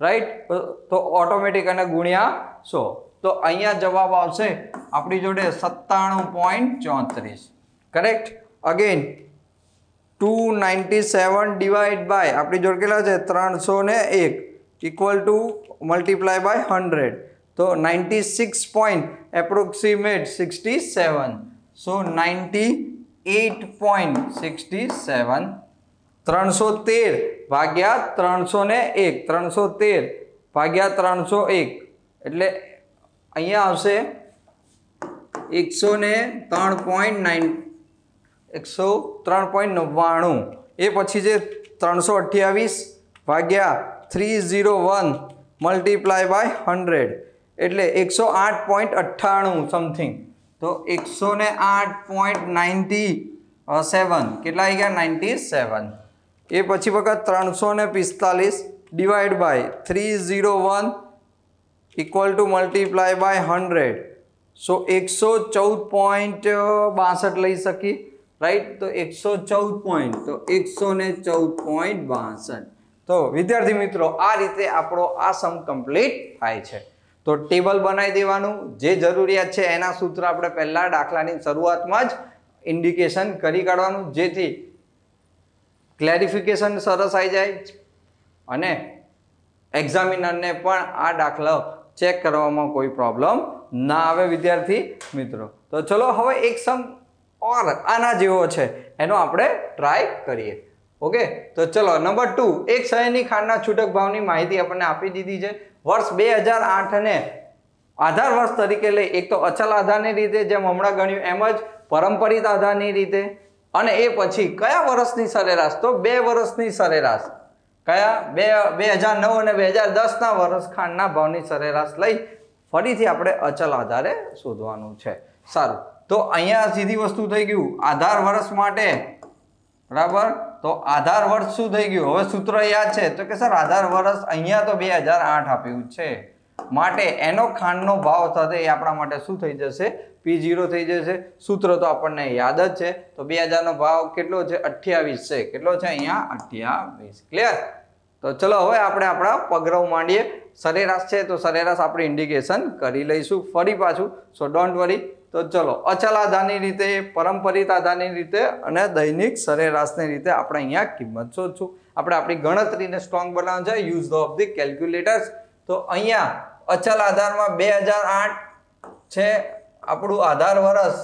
રાઈટ તો ઓટોમેટિક અને ગુણ્યા સો. તો અહીંયા જવાબ આવશે આપણી જોડે સત્તાણું પોઈન્ટ ચોત્રીસ. Correct again two ninety seven divide by, આપણી જોડે કેટલા છે? ત્રણસો ને એક equal to multiply by hundred. તો ninety six point approximate sixty seven. So ninety eight point sixty seven. ત્રણસો તેર ભાગ્યા ત્રણસો ને એક. ત્રણસો તેર ભાગ્યા ત્રણસો એક. એટલે અહીંયા આવશે એકસો ને ત્રણ પોઈન્ટ નાઇન એકસો ત્રણ પોઈન્ટ નવ્વાણું. એ પછી જે ત્રણસો અઠ્યાવીસ ભાગ્યા three zero one multiply by hundred. એટલે એકસો આઠ પોઈન્ટ અઠ્ઠાણું સમથિંગ તો એકસો ને આઠ પોઈન્ટ નાઇન્ટી સેવન. કેટલા આવી ગયા? Ninety seven. એ પછી વખત ત્રણસો ને પિસ્તાલીસ divide by three zero one equal to multiply by hundred. So એકસો ચૌદ પોઈન્ટ બાસઠ લઈ શકીએ. રાઈટ તો એકસો ચૌદ પોઈન્ટ તો એકસો ને ચૌદ પોઈન્ટ બાસઠ. તો વિદ્યાર્થી મિત્રો, આ રીતે આપણો આ સમ કમ્પ્લીટ થાય છે. તો ટેબલ બનાવી દેવાનું. જે જરૂરિયાત છે એના સૂત્ર આપણે પહેલાં દાખલાની શરૂઆતમાં જ ઇન્ડિકેશન કરી કાઢવાનું. જેથી ક્લેરિફિકેશન સરસ આવી જાય. અને એક્ઝામિનરને પણ આ દાખલો ચેક કરવામાં કોઈ પ્રોબ્લેમ ના આવે વિદ્યાર્થી મિત્રો. તો ચલો હવે એક સમ ઓર આના જેવો છે. એનો આપણે ટ્રાય કરીએ. ઓકે તો ચલો નંબર ટુ એક શહેરની ખાંડના છૂટક ભાવની માહિતી આપણને આપી દીધી છે. વર્ષ બે હજાર આઠને આધાર વર્ષ તરીકે લઈ, એક તો અચલ આધારની રીતે જેમ હમણાં ગણ્યું, એમ જ પરંપરિત આધારની રીતે. અને એ પછી કયા વર્ષની સરેરાશ? તો બે વર્ષની સરેરાશ. કયા? બે બે હજાર નવ અને બે હજાર દસના વર્ષ ખાંડના ભાવની સરેરાશ લઈ ફરીથી આપણે અચલ આધારે શોધવાનું છે. સારું. તો અહીંયા સીધી વસ્તુ થઈ ગયું. આધાર વર્ષ માટે. બરાબર? તો આધાર વર્ષ શું થઈ ગયું? હવે સૂત્ર યાદ છે. તો કે સર, આધાર વર્ષ અહીંયા તો બે હજાર આઠ આપ્યું છે. માટે એનો ખાંડનો ભાવ થશે એ આપણા માટે શું થઈ જશે? પી જીરો થઈ જશે. સૂત્ર તો આપણને યાદ જ છે. તો બે હજારનો ભાવ કેટલો છે? અઠ્યાવીસ છે. કેટલો છે અહીંયા? અઠ્યાવીસ. ક્લિયર તો ચલો, હવે આપણે આપણા પગરવ માંડીએ. સરેરાશ છે તો સરેરાશ આપણે ઇન્ડિકેશન કરી લઈશું. ફરી પાછું. સો ડોન્ટ વરી તો ચલો, અચલ આધારની રીતે, પરંપરિત આધારની રીતે અને દૈનિક સરેરાશની રીતે આપણે અહીંયા કિંમત શોધશું. આપણે આપણી ગણતરીને સ્ટ્રોંગ બનાવવાનું છે. યુઝ ઓફ ધી કેલ્ક્યુલેટર્સ તો અહીંયા અચલ આધારમાં બે છે આપણું આધાર વર્ષ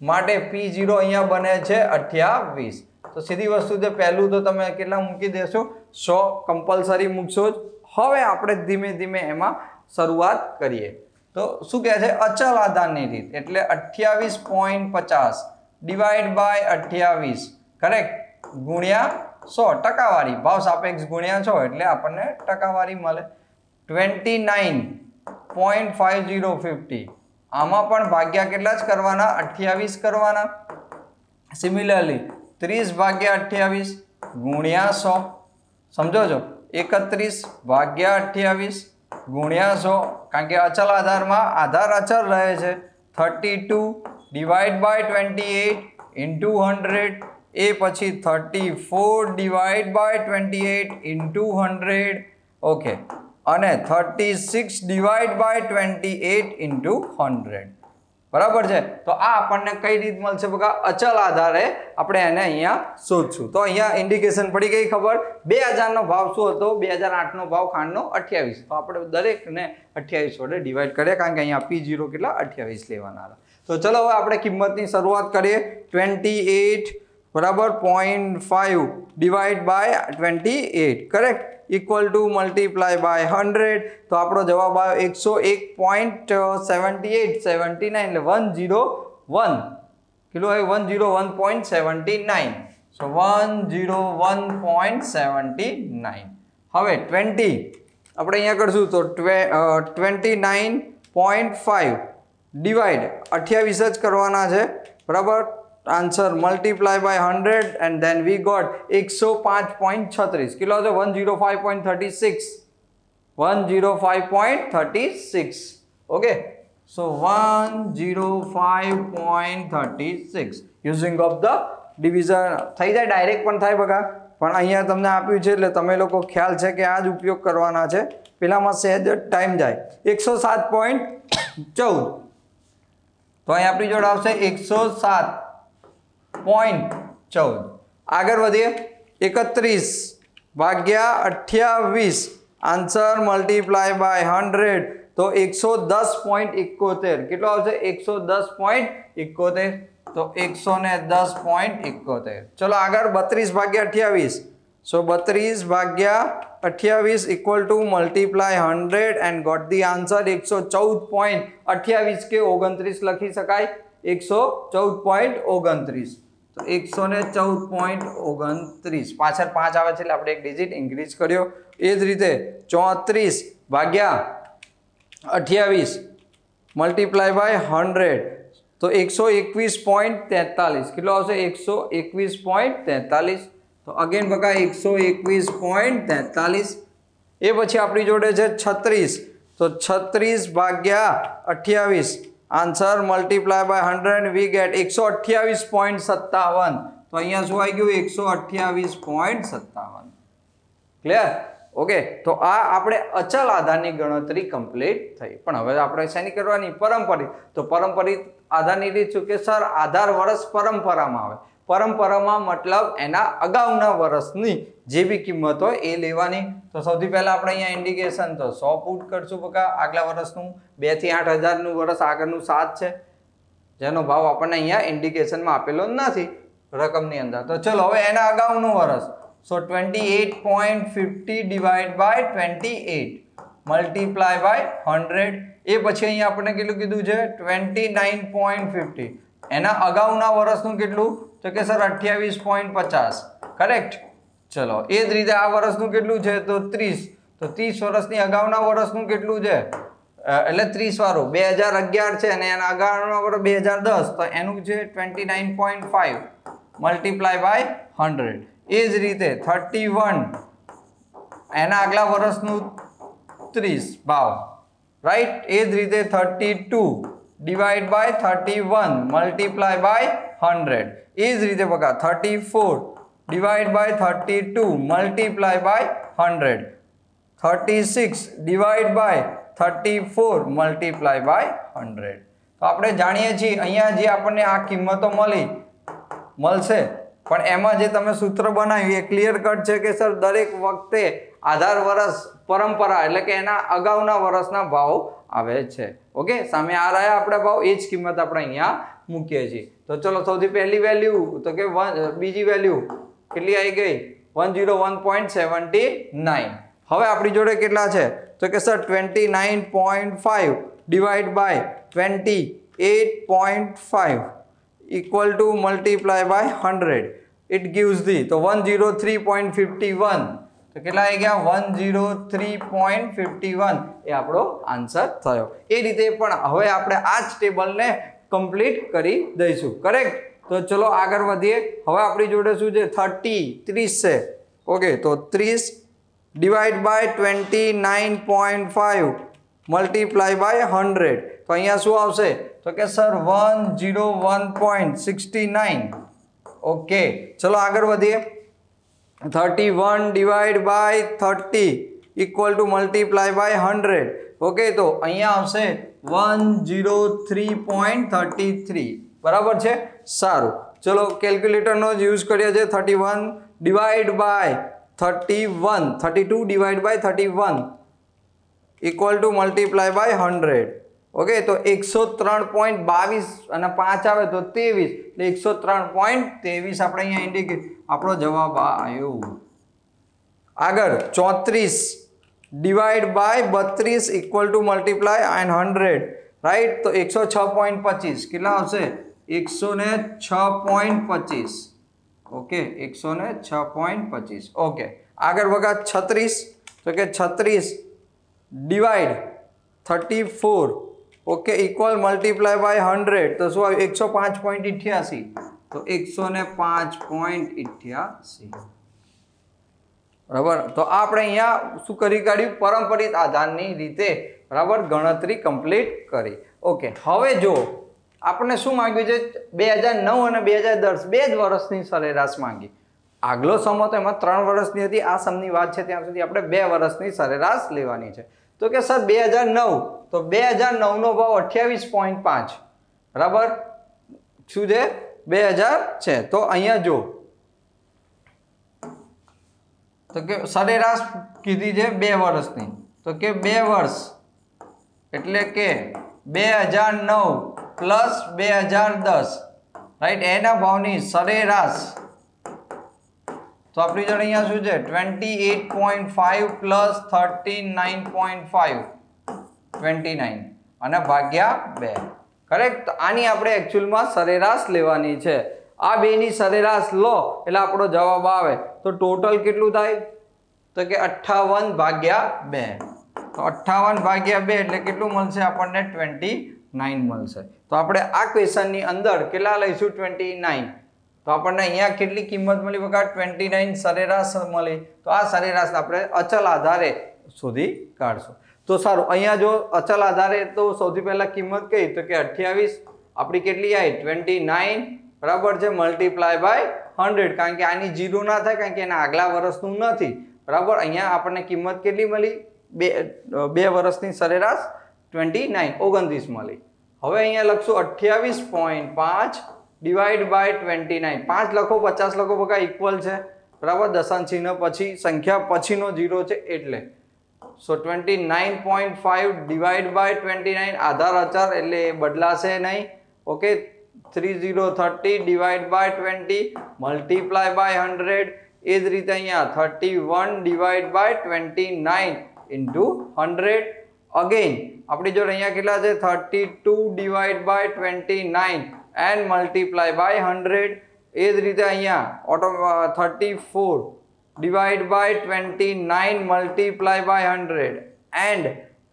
માટે પી જીરો અહીંયા બને છે અઠ્યાવીસ તો સીધી વસ્તુ છે, પહેલું તો તમે કેટલા મૂકી દેશો? સો. કમ્પલસરી મૂકશો જ. હવે આપણે ધીમે ધીમે એમાં શરૂઆત કરીએ. તો શું કહે છે? અચલ આધારની રીત. એટલે અઠ્યાવીસ પોઈન્ટ પચાસ ડિવાઈડ બાય અઠ્યાવીસ. કરેક્ટ ગુણ્યા સો. ટકાવારી. ભાવ સાપેક્ષ ગુણ્યા છો એટલે આપણને ટકાવારી મળે. Twenty nine point five zero fifty આમાં પણ ભાગ્યા કેટલા જ કરવાના? અઠ્યાવીસ કરવાના. સિમિલરલી ત્રીસ ભાગ્યા અઠ્યાવીસ ગુણ્યા સો. સમજો છો? એકત્રીસ ભાગ્યા અઠ્યાવીસ ગુણ્યા સો. કારણ કે અચલ આધારમાં આધાર અચલ રહે છે. Thirty two divide by twenty eight into hundred. એ પછી thirty four divide by twenty eight into hundred. Okay. અને thirty six divide by twenty eight into hundred. બરાબર છે? તો આ આપણને કઈ રીત મળશે બગા અચલ આધારે આપણે એને અહીંયા શોધશું. તો અહીંયા ઇન્ડિકેશન પડી ગઈ ખબર? બે હજારનો ભાવ શું હતો? બે હજાર આઠનો ભાવ ખાંડનો અઠ્યાવીસ. તો આપણે દરેકને અઠ્યાવીસ વડે ડિવાઈડ કરીએ કારણ કે અહીંયા પી જીરો કેટલા? અઠ્યાવીસ લેવાના હતા. તો ચલો હવે આપણે કિંમતની શરૂઆત કરીએ. ટ્વેન્ટી એટ બરાબર point five divide by twenty eight correct equal to multiply by hundred તો આપણો જવાબ આવ્યો એકસો એક point seventy eight seventy nine એટલે વન જીરો વન કેટલું આવ્યું? One zero one point seventy nine so one zero one point seventy nine હવે ટ્વેન્ટી આપણે અહીંયા કરશું તો twenty nine point five divide અઠ્યાવીસ જ કરવાના છે. બરાબર? Answer multiply by hundred and then we got એકસો પાંચ પોઈન્ટ છત્રીસ કિલો છે one zero five point thirty six one zero five point thirty six okay so one zero five point thirty six using of the division થઈ જાય direct પણ થાય બગા પણ અહીંયા તમને આપ્યું છે, એટલે તમે લોકો ખ્યાલ છે કે આ જ ઉપયોગ કરવાના છે. પેલામાં સહેજ ટાઈમ જાય. એકસો સાત પોઈન્ટ ચૌદ. તો અહીં આપણી જોડે આવશે એકસો સાત. પોઈન્ટ ચૌદ. આગળ વધીએ. એકત્રીસ ભાગ્યા અઠ્યાવીસ. Answer multiply by hundred. તો એકસો દસ પોઈન્ટ એકોતેર. કેટલો આવશે? એકસો દસ પોઈન્ટ એકોતેર. તો એકસો ને દસ પોઈન્ટ એકોતેર. ચલો આગળ બત્રીસ ભાગ્યા અઠ્યાવીસ. સો બત્રીસ ભાગ્યા અઠ્યાવીસ equal to multiply hundred and got the answer એકસો ચૌદ પોઈન્ટ અઠ્યાવીસ કે ઓગણત્રીસ લખી શકાય. એકસો ચૌદ પોઈન્ટ ઓગણત્રીસ. તો એકસો ને ચૌદ પોઈન્ટ ઓગણત્રીસ. પાછળ પાંચ આવે છે એટલે આપણે એક ડિજિટ ઇન્ક્રીઝ કર્યો. એ જ રીતે ચોત્રીસ ભાગ્યા અઠ્યાવીસ મલ્ટીપ્લાય બાય હંડ્રેડ તો એકસો એકવીસ પોઈન્ટ તેતાલીસ. કેટલો આવશે? એકસો એકવીસ પોઈન્ટ તેતાલીસ. તો અગેન બકા એકસો એકવીસ પોઈન્ટ તેતાલીસ. એ પછી આપણી જોડે છે છત્રીસ. તો છત્રીસ ભાગ્યા અઠ્યાવીસ. Answer multiply by hundred we get એકસો અઠ્યાવીસ પોઈન્ટ સત્તાવન તો અહીંયા શું આવી ગયું? એકસો અઠ્યાવીસ પોઈન્ટ સત્તાવન ક્લિયર ઓકે તો આ આપણે અચલ આધારની ગણતરી કમ્પ્લીટ થઈ. પણ હવે આપણે શેની કરવાની? પરંપરિત તો પરંપરિત આધારની રીત શું કે, સર, આધાર વર્ષ પરંપરામાં આવે. પરંપરામાં મતલબ એના અગાઉના વર્ષની જે બી કિંમત હોય એ લેવાની. તો સૌથી પહેલા આપણે અહીંયા ઇન્ડિકેશન તો સો પુટ કરશું બકા આગલા વર્ષનું બેથી આઠ હજારનું વર્ષ આગળનું સાત છે. જેનો ભાવ આપણને અહીંયા ઇન્ડિકેશનમાં આપેલો નથી રકમની અંદર. તો ચલો હવે એના અગાઉનું વર્ષ so twenty eight point fifty divide by twenty eight multiply by hundred એ પછી અહીંયા આપણે કેટલું કીધું છે? ટ્વેન્ટી નાઇન પોઈન્ટ ફિફ્ટી એના અગાઉના વર્ષનું કેટલું? તો કે સર અઠ્યાવીસ પોઈન્ટ પચાસ. કરેક્ટ ચલો, એ જ રીતે આ વર્ષનું કેટલું છે? તો ત્રીસ. તો ત્રીસ વર્ષની અગાઉના વર્ષનું કેટલું છે? એટલે ત્રીસ વાળું. બે હજાર અગિયાર છે અને એના અગાઉના વર્ષ બે હજાર દસ. તો એનું છે twenty nine point five multiply by hundred એ જ રીતે થર્ટી વન એના આગલા વર્ષનું ત્રીસ. ભાવ. રાઈટ એ જ રીતે thirty two divide by thirty one multiply by hundred એ જ રીતે બકા thirty four divide by thirty two multiply by hundred thirty six divide by thirty four multiply by hundred તો આપણે જાણીએ છીએ, અહીંયા જે આપણને આ કિંમતો મળી, મળશે. પણ એમાં જે તમે સૂત્ર બનાવ્યું, એ ક્લિયર કટ છે કે સર દરેક વખતે આધાર વર્ષ પરંપરા એટલે કે એના અગાઉના વર્ષના ભાવ આવે છે. ઓકે સામે આ રહ્યા આપણે ભાવ એ જ કિંમત આપણે અહીંયા મૂકીએ છીએ. તો ચલો, સૌથી પહેલી વેલ્યુ તો કે વન બીજી વેલ્યુ કેટલી આવી ગઈ? One zero one point seventy nine હવે આપણી જોડે કેટલા છે? તો કે sir twenty nine point five divide by twenty eight point five equal to multiply by hundred it gives the તો 103.51 તો કેટલા આવી ગયા? 103.51 એ આપણો આન્સર થયો. એ રીતે પણ હવે આપણે આ જ ટેબલને કમ્પ્લીટ કરી દઈશું. કરેક્ટ તો ચલો આગળ વધીએ. હવે આપણી જોડે શું છે? થર્ટી ત્રીસ છે. ઓકે તો ત્રીસ divide by twenty nine point five multiply by hundred. તો અહીંયા શું આવશે? તો કે sir, one zero one point sixty nine. Okay ચલો આગળ વધીએ. Thirty one divide by thirty equal to multiply by hundred okay તો અહીંયા આવશે one zero three point thirty three બરાબર છે? સારું. ચલો કેલ્ક્યુલેટરનો જ યુઝ કરીએ છીએ. Thirty one divide by thirty one thirty two divide by thirty one equal to multiply by hundred okay, તો એકસો ત્રણ પોઈન્ટ બાવીસ અને પાંચ આવે તો ત્રેવીસ. એટલે એકસો ત્રણ પોઈન્ટ ત્રેવીસ આપણે અહીંયા ઇન્ડિકેટ આપણો જવાબ આવ્યો. આગળ, ચોત્રીસ ડિવાઈડ બાય બત્રીસ equal to multiply and hundred right તો એકસો છ પોઈન્ટ પચીસ. કેટલા આવશે? એકસો ને છ પોઈન્ટ પચીસ. ઓકે, એકસો ને છ પોઈન્ટ પચીસ. ઓકે, આગળ વખત છત્રીસ. તો કે છત્રીસ divide thirty four okay equal multiply by hundred તો શું આવ્યું? એકસો પાંચ પોઈન્ટ ઇઠ્યાસી તો એકસો ને પાંચ પોઈન્ટ ઇઠ્યાસી બરાબર? તો આપણે અહીંયા શું કરી કાઢ્યું? પરંપરિત આધારની રીતે, બરાબર, ગણતરી કમ્પ્લીટ કરી. ઓકે, હવે જો, આપણને શું માંગ્યું છે? બે હજાર નવ અને બે હજાર દસ, બે જ વર્ષની સરેરાશ માંગી. આગલો સમો તો એમાં ત્રણ વર્ષની હતી. આ સમની વાત છે, ત્યાં સુધી આપણે બે વર્ષની સરેરાશ લેવાની છે. તો કે સર બે હજાર નવ, તો બે હજાર નવનો ભાવ અઠ્યાવીસ પોઈન્ટ પાંચ. બરાબર? શું છે? બે હજાર છે. તો અહીંયા જો તો કે સરેરાશ કીધી છે બે વર્ષની. તો કે બે વર્ષ એટલે કે બે હજાર નવ પ્લસ બે હજાર દસ. રાઈટ? એના ભાવની સરેરાશ તો આપણી જોડે અહીંયા શું છે? Twenty eight point five plus thirty nine point five twenty nine અને ભાગ્યા બે. કરેક્ટ આની આપણે એકચ્યુઅલમાં સરેરાશ લેવાની છે. આ બેની સરેરાશ લો, એટલે આપણો જવાબ આવે. તો ટોટલ કેટલું થાય? તો કે અઠ્ઠાવન ભાગ્યા બે. તો અઠ્ઠાવન ભાગ્યા બે, એટલે કેટલું મળશે? આપણને ટ્વેન્ટી નાઇન મળશે. તો આપણે આ ક્વેશ્ચનની અંદર કેટલા લઈશું? ટ્વેન્ટી નાઇન તો આપણને અહીંયા કેટલી કિંમત મળી બકા? ટ્વેન્ટી નાઇન સરેરાશ મળી. તો આ સરેરાશ આપણે અચલ આધારે શોધી કાઢશું. તો સારું, અહીંયા જો અચલ આધારે તો સૌથી પહેલાં કિંમત કઈ? તો કે અઠ્યાવીસ. આપણી કેટલી આવી ટ્વેન્ટી નાઇન બરાબર છે મલ્ટીપ્લાય બાય હંડ્રેડ કારણ કે આની જીરો ના થાય, કારણ કે એના આગલા વર્ષનું નથી. બરાબર? અહીંયા આપણને કિંમત કેટલી મળી? બે બે વર્ષની સરેરાશ ટ્વેન્ટી નાઇન ઓગણત્રીસ મળી. હવે અહીંયા લખશું અઠ્યાવીસ પોઈન્ટ પાંચ ડિવાઈડ બાય ટ્વેન્ટી નાઇન પાંચ લખો, પચાસ લખો, બકા ઇક્વલ છે. બરાબર? દશાંશ ચિહ્ન પછી, સંખ્યા પછીનો જીરો છે એટલે. So twenty nine point five divide by twenty nine આધાર અચર, એટલે એ બદલાશે નહીં. Okay three zero thirty divide by twenty multiply by hundred એ જ રીતે અહીંયા thirty one divide by twenty nine into hundred again આપણી જોડે અહીંયા કેટલા છે? Thirty two divide by twenty nine and multiply by hundred એ જ રીતે અહીંયા auto thirty four divide by twenty nine multiply by hundred and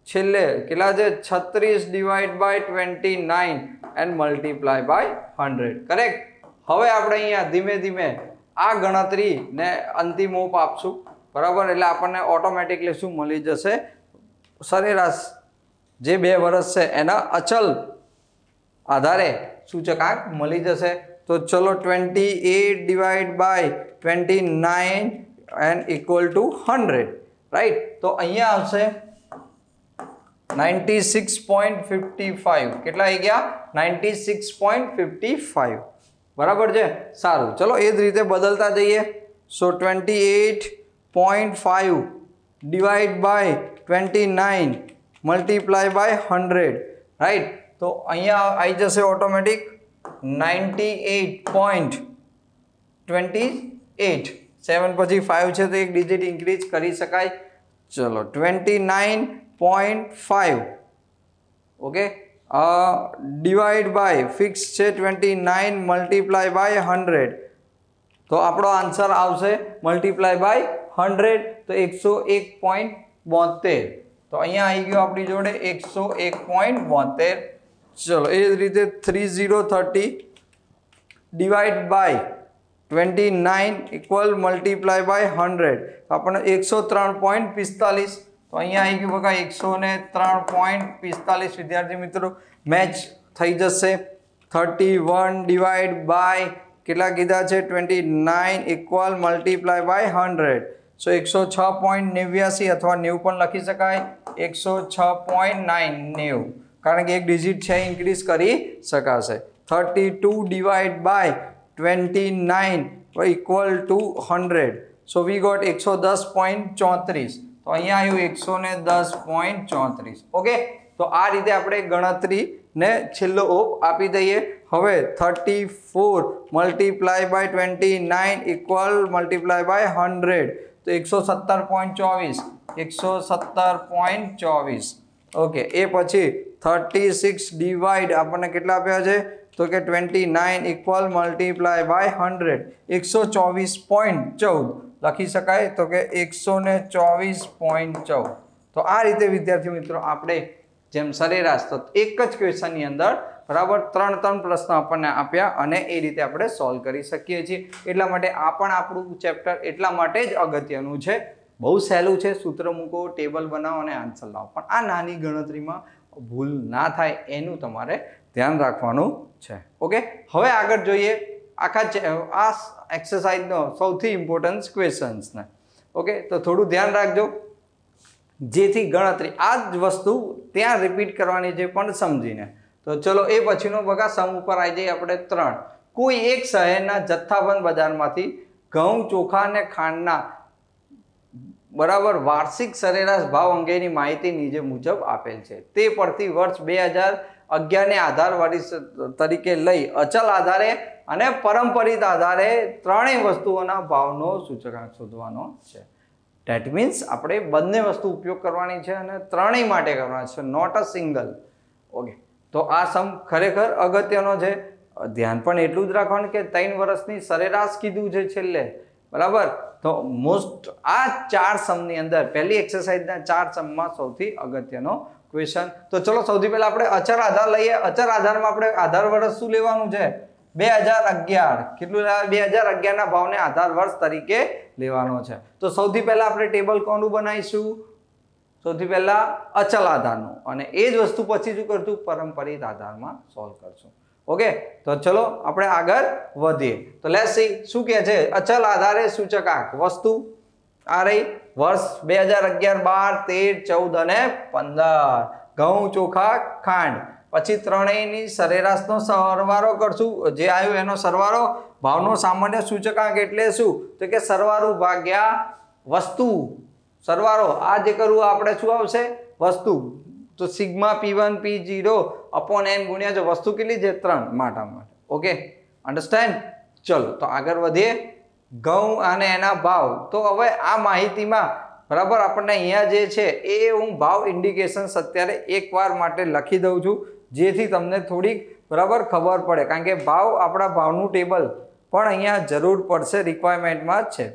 છેલ્લે કેટલા છે? છત્રીસ divide by twenty nine and multiply by hundred correct હવે આપણે અહીંયા ધીમે ધીમે આ ગણતરીને અંતિમ ઓપ આપશું. બરાબર? એટલે આપણને ઓટોમેટિકલી શું મળી જશે? સરેરાશ જે બે વર્ષ છે એના અચલ આધારે સૂચકાંક મળી જશે તો ચલો twenty eight divide by twenty nine and equal to hundred right તો અહીંયા આવશે ninety six point fifty five કેટલા આવી ગયા ninety six point fifty five બરાબર છે સારું ચલો એ જ રીતે બદલતા જઈએ so twenty eight point five divide by twenty nine multiply by hundred right તો અહીંયા આવી જશે automatic ninety eight point twenty eight seven પછી ફાઇવ છે તો એક ડિજિટ ઇન્ક્રીઝ કરી શકાય. ચલો twenty nine point five okay divide by fix છે twenty nine multiply by hundred તો આપણો આન્સર આવશે મલ્ટીપ્લાય બાય હંડ્રેડ તો એકસો એક પોઈન્ટ બોતેર. તો અહીંયા આવી ગયો આપણી જોડે એકસો એક પોઈન્ટ બોતેર. ચલો, એ જ રીતે three zero thirty divide by twenty nine equal multiply by hundred આપણને એકસો ત્રણ પોઈન્ટ પિસ્તાલીસ. તો અહીંયા આવી ગયું બકા એકસો ને ત્રણ પોઈન્ટ પિસ્તાલીસ વિદ્યાર્થી મિત્રો મેચ થઈ જશે. થર્ટી વન ડિવાઈડ બાય કેટલા કીધા છે? Twenty nine equal multiply by hundred so એકસો છ પોઈન્ટ નેવ્યાસી અથવા નેવું પણ લખી શકાય. એકસો છ પોઈન્ટ નાઇન નેવું. કારણ કે એક ડિજિટ છે ઇન્ક્રીઝ કરી શકાશે. Thirty two divide by twenty nine equal to hundred so we got એકસો દસ પોઈન્ટ ચોત્રીસ તો અહીંયા આવ્યું એકસો ને દસ પોઈન્ટ ચોત્રીસ ઓકે તો આ રીતે આપણે ગણતરીને છેલ્લો ઓપ આપી દઈએ. હવે thirty four multiply by twenty nine equal multiply by hundred તો એકસો સત્તર પોઈન્ટ ચોવીસ એકસો સત્તર પોઈન્ટ ચોવીસ ઓકે એ પછી થર્ટી સિક્સ ડિવાઈડ આપણને કેટલા આપ્યા છે? તો કે twenty nine equal multiply by hundred. એકસો ચોવીસ પોઈન્ટ ચૌદ. લખી શકાય તો કે એકસો ને ચોવીસ પોઈન્ટ ચૌદ. તો આ રીતે, વિદ્યાર્થી મિત્રો, આપણે જેમ સરેરાશ, તો એક જ ક્વેશ્ચનની અંદર બરાબર ત્રણ ત્રણ પ્રશ્નો આપણને આપ્યા અને એ રીતે આપણે સોલ્વ કરી શકીએ છીએ. એટલા માટે આ પણ આપણું ચેપ્ટર એટલા માટે જ અગત્યનું છે. બહુ સહેલું છે. સૂત્ર મૂકો ટેબલ બનાવો અને આન્સર લાવો. પણ આ નાની ગણતરીમાં ભૂલ ના થાય એનું તમારે ધ્યાન રાખવાનું છે. ઓકે હવે આગળ જોઈએ આખા આ એક્સરસાઇઝનો સૌથી ઇમ્પોર્ટન્ટ ક્વેશ્ચન્સને ઓકે તો થોડું ધ્યાન રાખજો. જેથી ગણતરી, આ જ વસ્તુ ત્યાં રિપીટ કરવાની છે પણ સમજીને. તો ચલો એ પછીનો બગા સમ ઉપર આવી જઈએ આપણે ત્રણ. કોઈ એક શહેરના જથ્થાબંધ બજારમાંથી ઘઉં ચોખા અને ખાંડના બરાબર વાર્ષિક સરેરાશ ભાવ અંગેની માહિતી નીચે મુજબ આપેલ છે. તે પરથી વર્ષ બે હજાર અગિયારને આધારવાળી તરીકે લઈ અચલ આધારે અને પરંપરિત આધારે ત્રણેય વસ્તુઓના ભાવનો સૂચકાંક શોધવાનો છે. ડેટ મીન્સ આપણે બંને વસ્તુ ઉપયોગ કરવાની છે અને ત્રણેય માટે કરવાના છે નોટ અ સિંગલ ઓકે તો આ સમ ખરેખર અગત્યનો છે. ધ્યાન પણ એટલું જ રાખવાનું કે ત્રણ વર્ષની સરેરાશ કીધું છે છેલ્લે. બરાબર? તો મોસ્ટ આ ચાર સમની અંદર, પહેલી એક્સરસાઇઝના ચાર સમમાં સૌથી અગત્યનો ક્વેશ્ચન તો ચલો સૌથી પહેલા આપણે અચર આધાર લઈએ. અચર આધારમાં આપણે આધાર વર્ષ શું લેવાનું છે? બે હજાર અગિયાર. કેટલું બે હજાર અગિયારના ભાવને આધાર વર્ષ તરીકે લેવાનો છે. તો સૌથી પહેલા આપણે ટેબલ કોનું બનાવીશું? સૌથી પહેલા અચલ આધારનું. અને એ જ વસ્તુ પછી શું કરશું? પરંપરિત આધારમાં સોલ્વ કરશું. ઓકે તો ચલો આપણે આગળ વધીએ. તો લેટ શું કહે છે? અચલ આધારે સૂચકાંક વસ્તુ આ રહી વર્ષ બે હજાર અગિયાર, બાર, તેર, ચૌદ અને પંદર. ઘઉં, ચોખા, ખાંડ. પછી ત્રણેયની સરેરાશનો સરવારો કરશું. જે આવ્યું એનો સરવારો ભાવનો સામાન્ય સૂચકાંક એટલે શું? તો કે સરવારું ભાગ્યા વસ્તુ. સરવારો આ જે કરવું આપણે શું આવશે? વસ્તુ. તો sigma P one, P zero upon N ગુણ્યા જો વસ્તુ કેટલી છે? ત્રણ માટા માટે. ઓકે? અન્ડરસ્ટેન્ડ ચલો, તો આગળ વધીએ. ઘઉં અને એના ભાવ. તો હવે આ માહિતીમાં બરાબર આપણને અહીંયા જે છે, એ હું ભાવ ઇન્ડિકેશન્સ અત્યારે એકવાર માટે લખી દઉં છું, જેથી તમને થોડીક બરાબર ખબર પડે. કારણ કે ભાવ આપણા ભાવનું ટેબલ પણ અહીંયા જરૂર પડશે રિક્વાયરમેન્ટમાં જ છે.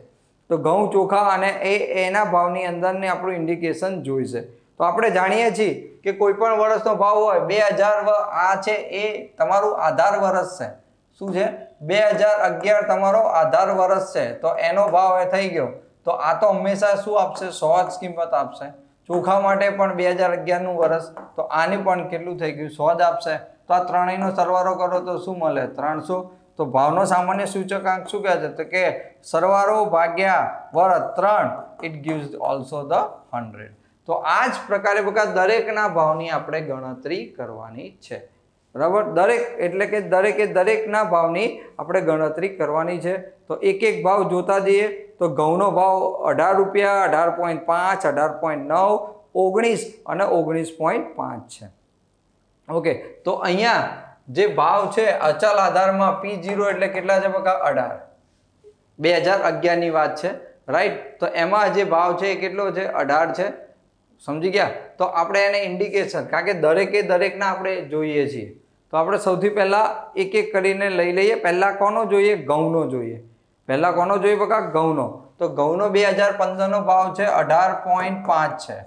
તો ઘઉં ચોખા અને એ એના ભાવની અંદરની આપણું ઇન્ડિકેશન જોઈશે. તો આપણે જાણીએ છીએ કે કોઈ પણ વર્ષનો ભાવ હોય બે હજાર આ છે એ તમારું આધાર વર્ષ છે. શું છે? બે હજાર અગિયાર તમારો આધાર વર્ષ છે. તો એનો ભાવ એ થઈ ગયો. તો આ તો હંમેશા શું આપશે? સો જ કિંમત આપશે. ચોખા માટે પણ બે હજાર અગિયારનું વર્ષ. તો આની પણ કેટલું થઈ ગયું? સો જ આપશે. તો આ ત્રણેયનો સરવારો કરો તો શું મળે? ત્રણસો. તો ભાવનો સામાન્ય સૂચકાંક શું કહે છે? તો કે સરવારો ભાગ્યા વર ત્રણ it gives also the hundred તો આ જ પ્રકારે બકા દરેકના ભાવની આપણે ગણતરી કરવાની છે. બરાબર? દરેક, એટલે કે દરેકે દરેકના ભાવની આપણે ગણતરી કરવાની છે. તો એક એક ભાવ જોતા જઈએ, તો ઘઉંનો ભાવ અઢાર રૂપિયા, અઢાર પોઈન્ટ પાંચ, અઢાર પોઈન્ટ નવ, ઓગણીસ અને ઓગણીસ પોઈન્ટ પાંચ છે. ઓકે, તો અહીંયા જે ભાવ છે અચલ આધારમાં પી જીરો એટલે કેટલા છે બકા? અઢાર. બે હજાર અગિયારની વાત છે, રાઈટ? તો એમાં જે ભાવ છે એ કેટલો છે? અઢાર છે. સમજી ગયા? તો આપણે એને ઇન્ડિકેશન કારણ કે દરેકે દરેકના આપણે જોઈએ છીએ. તો આપણે સૌથી પહેલાં એક એક કરીને લઈ લઈએ. પહેલાં કોનો જોઈએ? ઘઉંનો જોઈએ. પહેલાં કોનો જોઈએ બકા? ઘઉંનો તો ઘઉંનો બે હજાર પંદરનો ભાવ છે અઢાર પોઈન્ટ પાંચ છે.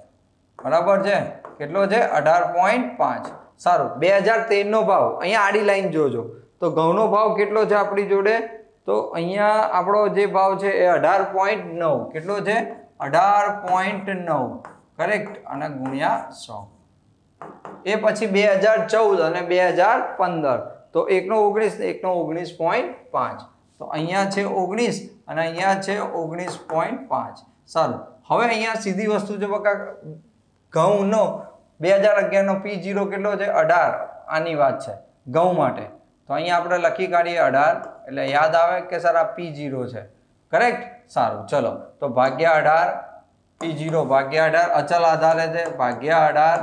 બરાબર છે? કેટલો છે? અઢાર પોઈન્ટ પાંચ. સારું. બે હજાર તેરનો ભાવ. અહીંયા આડી લાઈન જોજો. તો ઘઉંનો ભાવ કેટલો છે આપણી જોડે? તો અહીંયા આપણો જે ભાવ છે એ અઢાર પોઈન્ટ નવ. કેટલો છે? અઢાર પોઈન્ટ નવ. કરેક્ટ અને ગુણ્યા સો. એ પછી બે હજાર ચૌદ અને બે હજાર પંદર. તો એકનો ઓગણીસ એકનો ઓગણીસ પોઈન્ટ પાંચ. તો અહીંયા છે ઓગણીસ અને અહીંયા છે ઓગણીસ પોઈન્ટ પાંચ. સારું. હવે અહીંયા સીધી વસ્તુ છે બકા ઘઉંનો બે હજાર અગિયારનો પી જીરો કેટલો છે? અઢાર. આની વાત છે. ઘઉં માટે. તો અહીંયા આપણે લખી કાઢીએ અઢાર. એટલે યાદ આવે કે સર આ પી જીરો છે. કરેક્ટ સારું. ચલો. તો ભાગ્યા અઢાર. પી જીરો ભાગ્યા અઢાર, અચલ આધારે છે, ભાગ્યા અઢાર,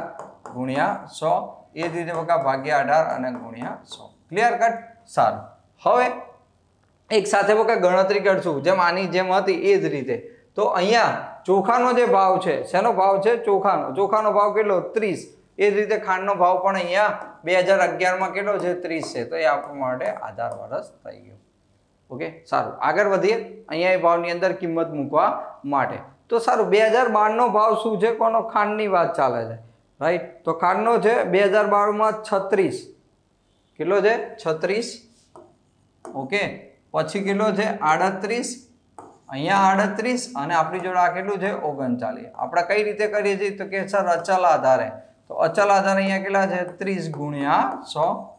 ગુણ્યા સો. એ જ રીતે બકા ભાગ્યા અઢાર અને ગુણ્યા સો. ક્લિયર કટ સારું. હવે એક સાથે બકા ગણતરી કરશું. જેમ આની જેમ હતી એ જ રીતે. તો અહીંયા ચોખાનો જે ભાવ છે, શેનો ભાવ છે? ચોખાનો. ચોખાનો ભાવ કેટલો? ત્રીસ. એ જ રીતે ખાંડનો ભાવ પણ અહીંયા બે હજાર અગિયારમાં કેટલો છે? ત્રીસ છે. તો એ આપવા માટે આધાર વર્ષ થઈ ગયો. ઓકે? સારું. આગળ વધીએ. અહીંયા એ ભાવની અંદર કિંમત મૂકવા માટે. તો સારું, બે હજાર બારનો ભાવ શું છે? કોનો ખાંડની વાત ચાલે છે. રાઈટ તો ખાંડનો છે બે હજાર બારમાં છત્રીસ. કેટલો છે? છત્રીસ. ઓકે પછી કેટલો છે? આડત્રીસ. અહીંયા આડત્રીસ અને આપણી જોડે આ કેટલું છે? ઓગણચાલીસ. આપણે કઈ રીતે કરીએ છીએ? તો કે સર, અચલ આધારે. તો અચલ આધારે અહીંયા કેટલા છે? ત્રીસ ગુણ્યા સો.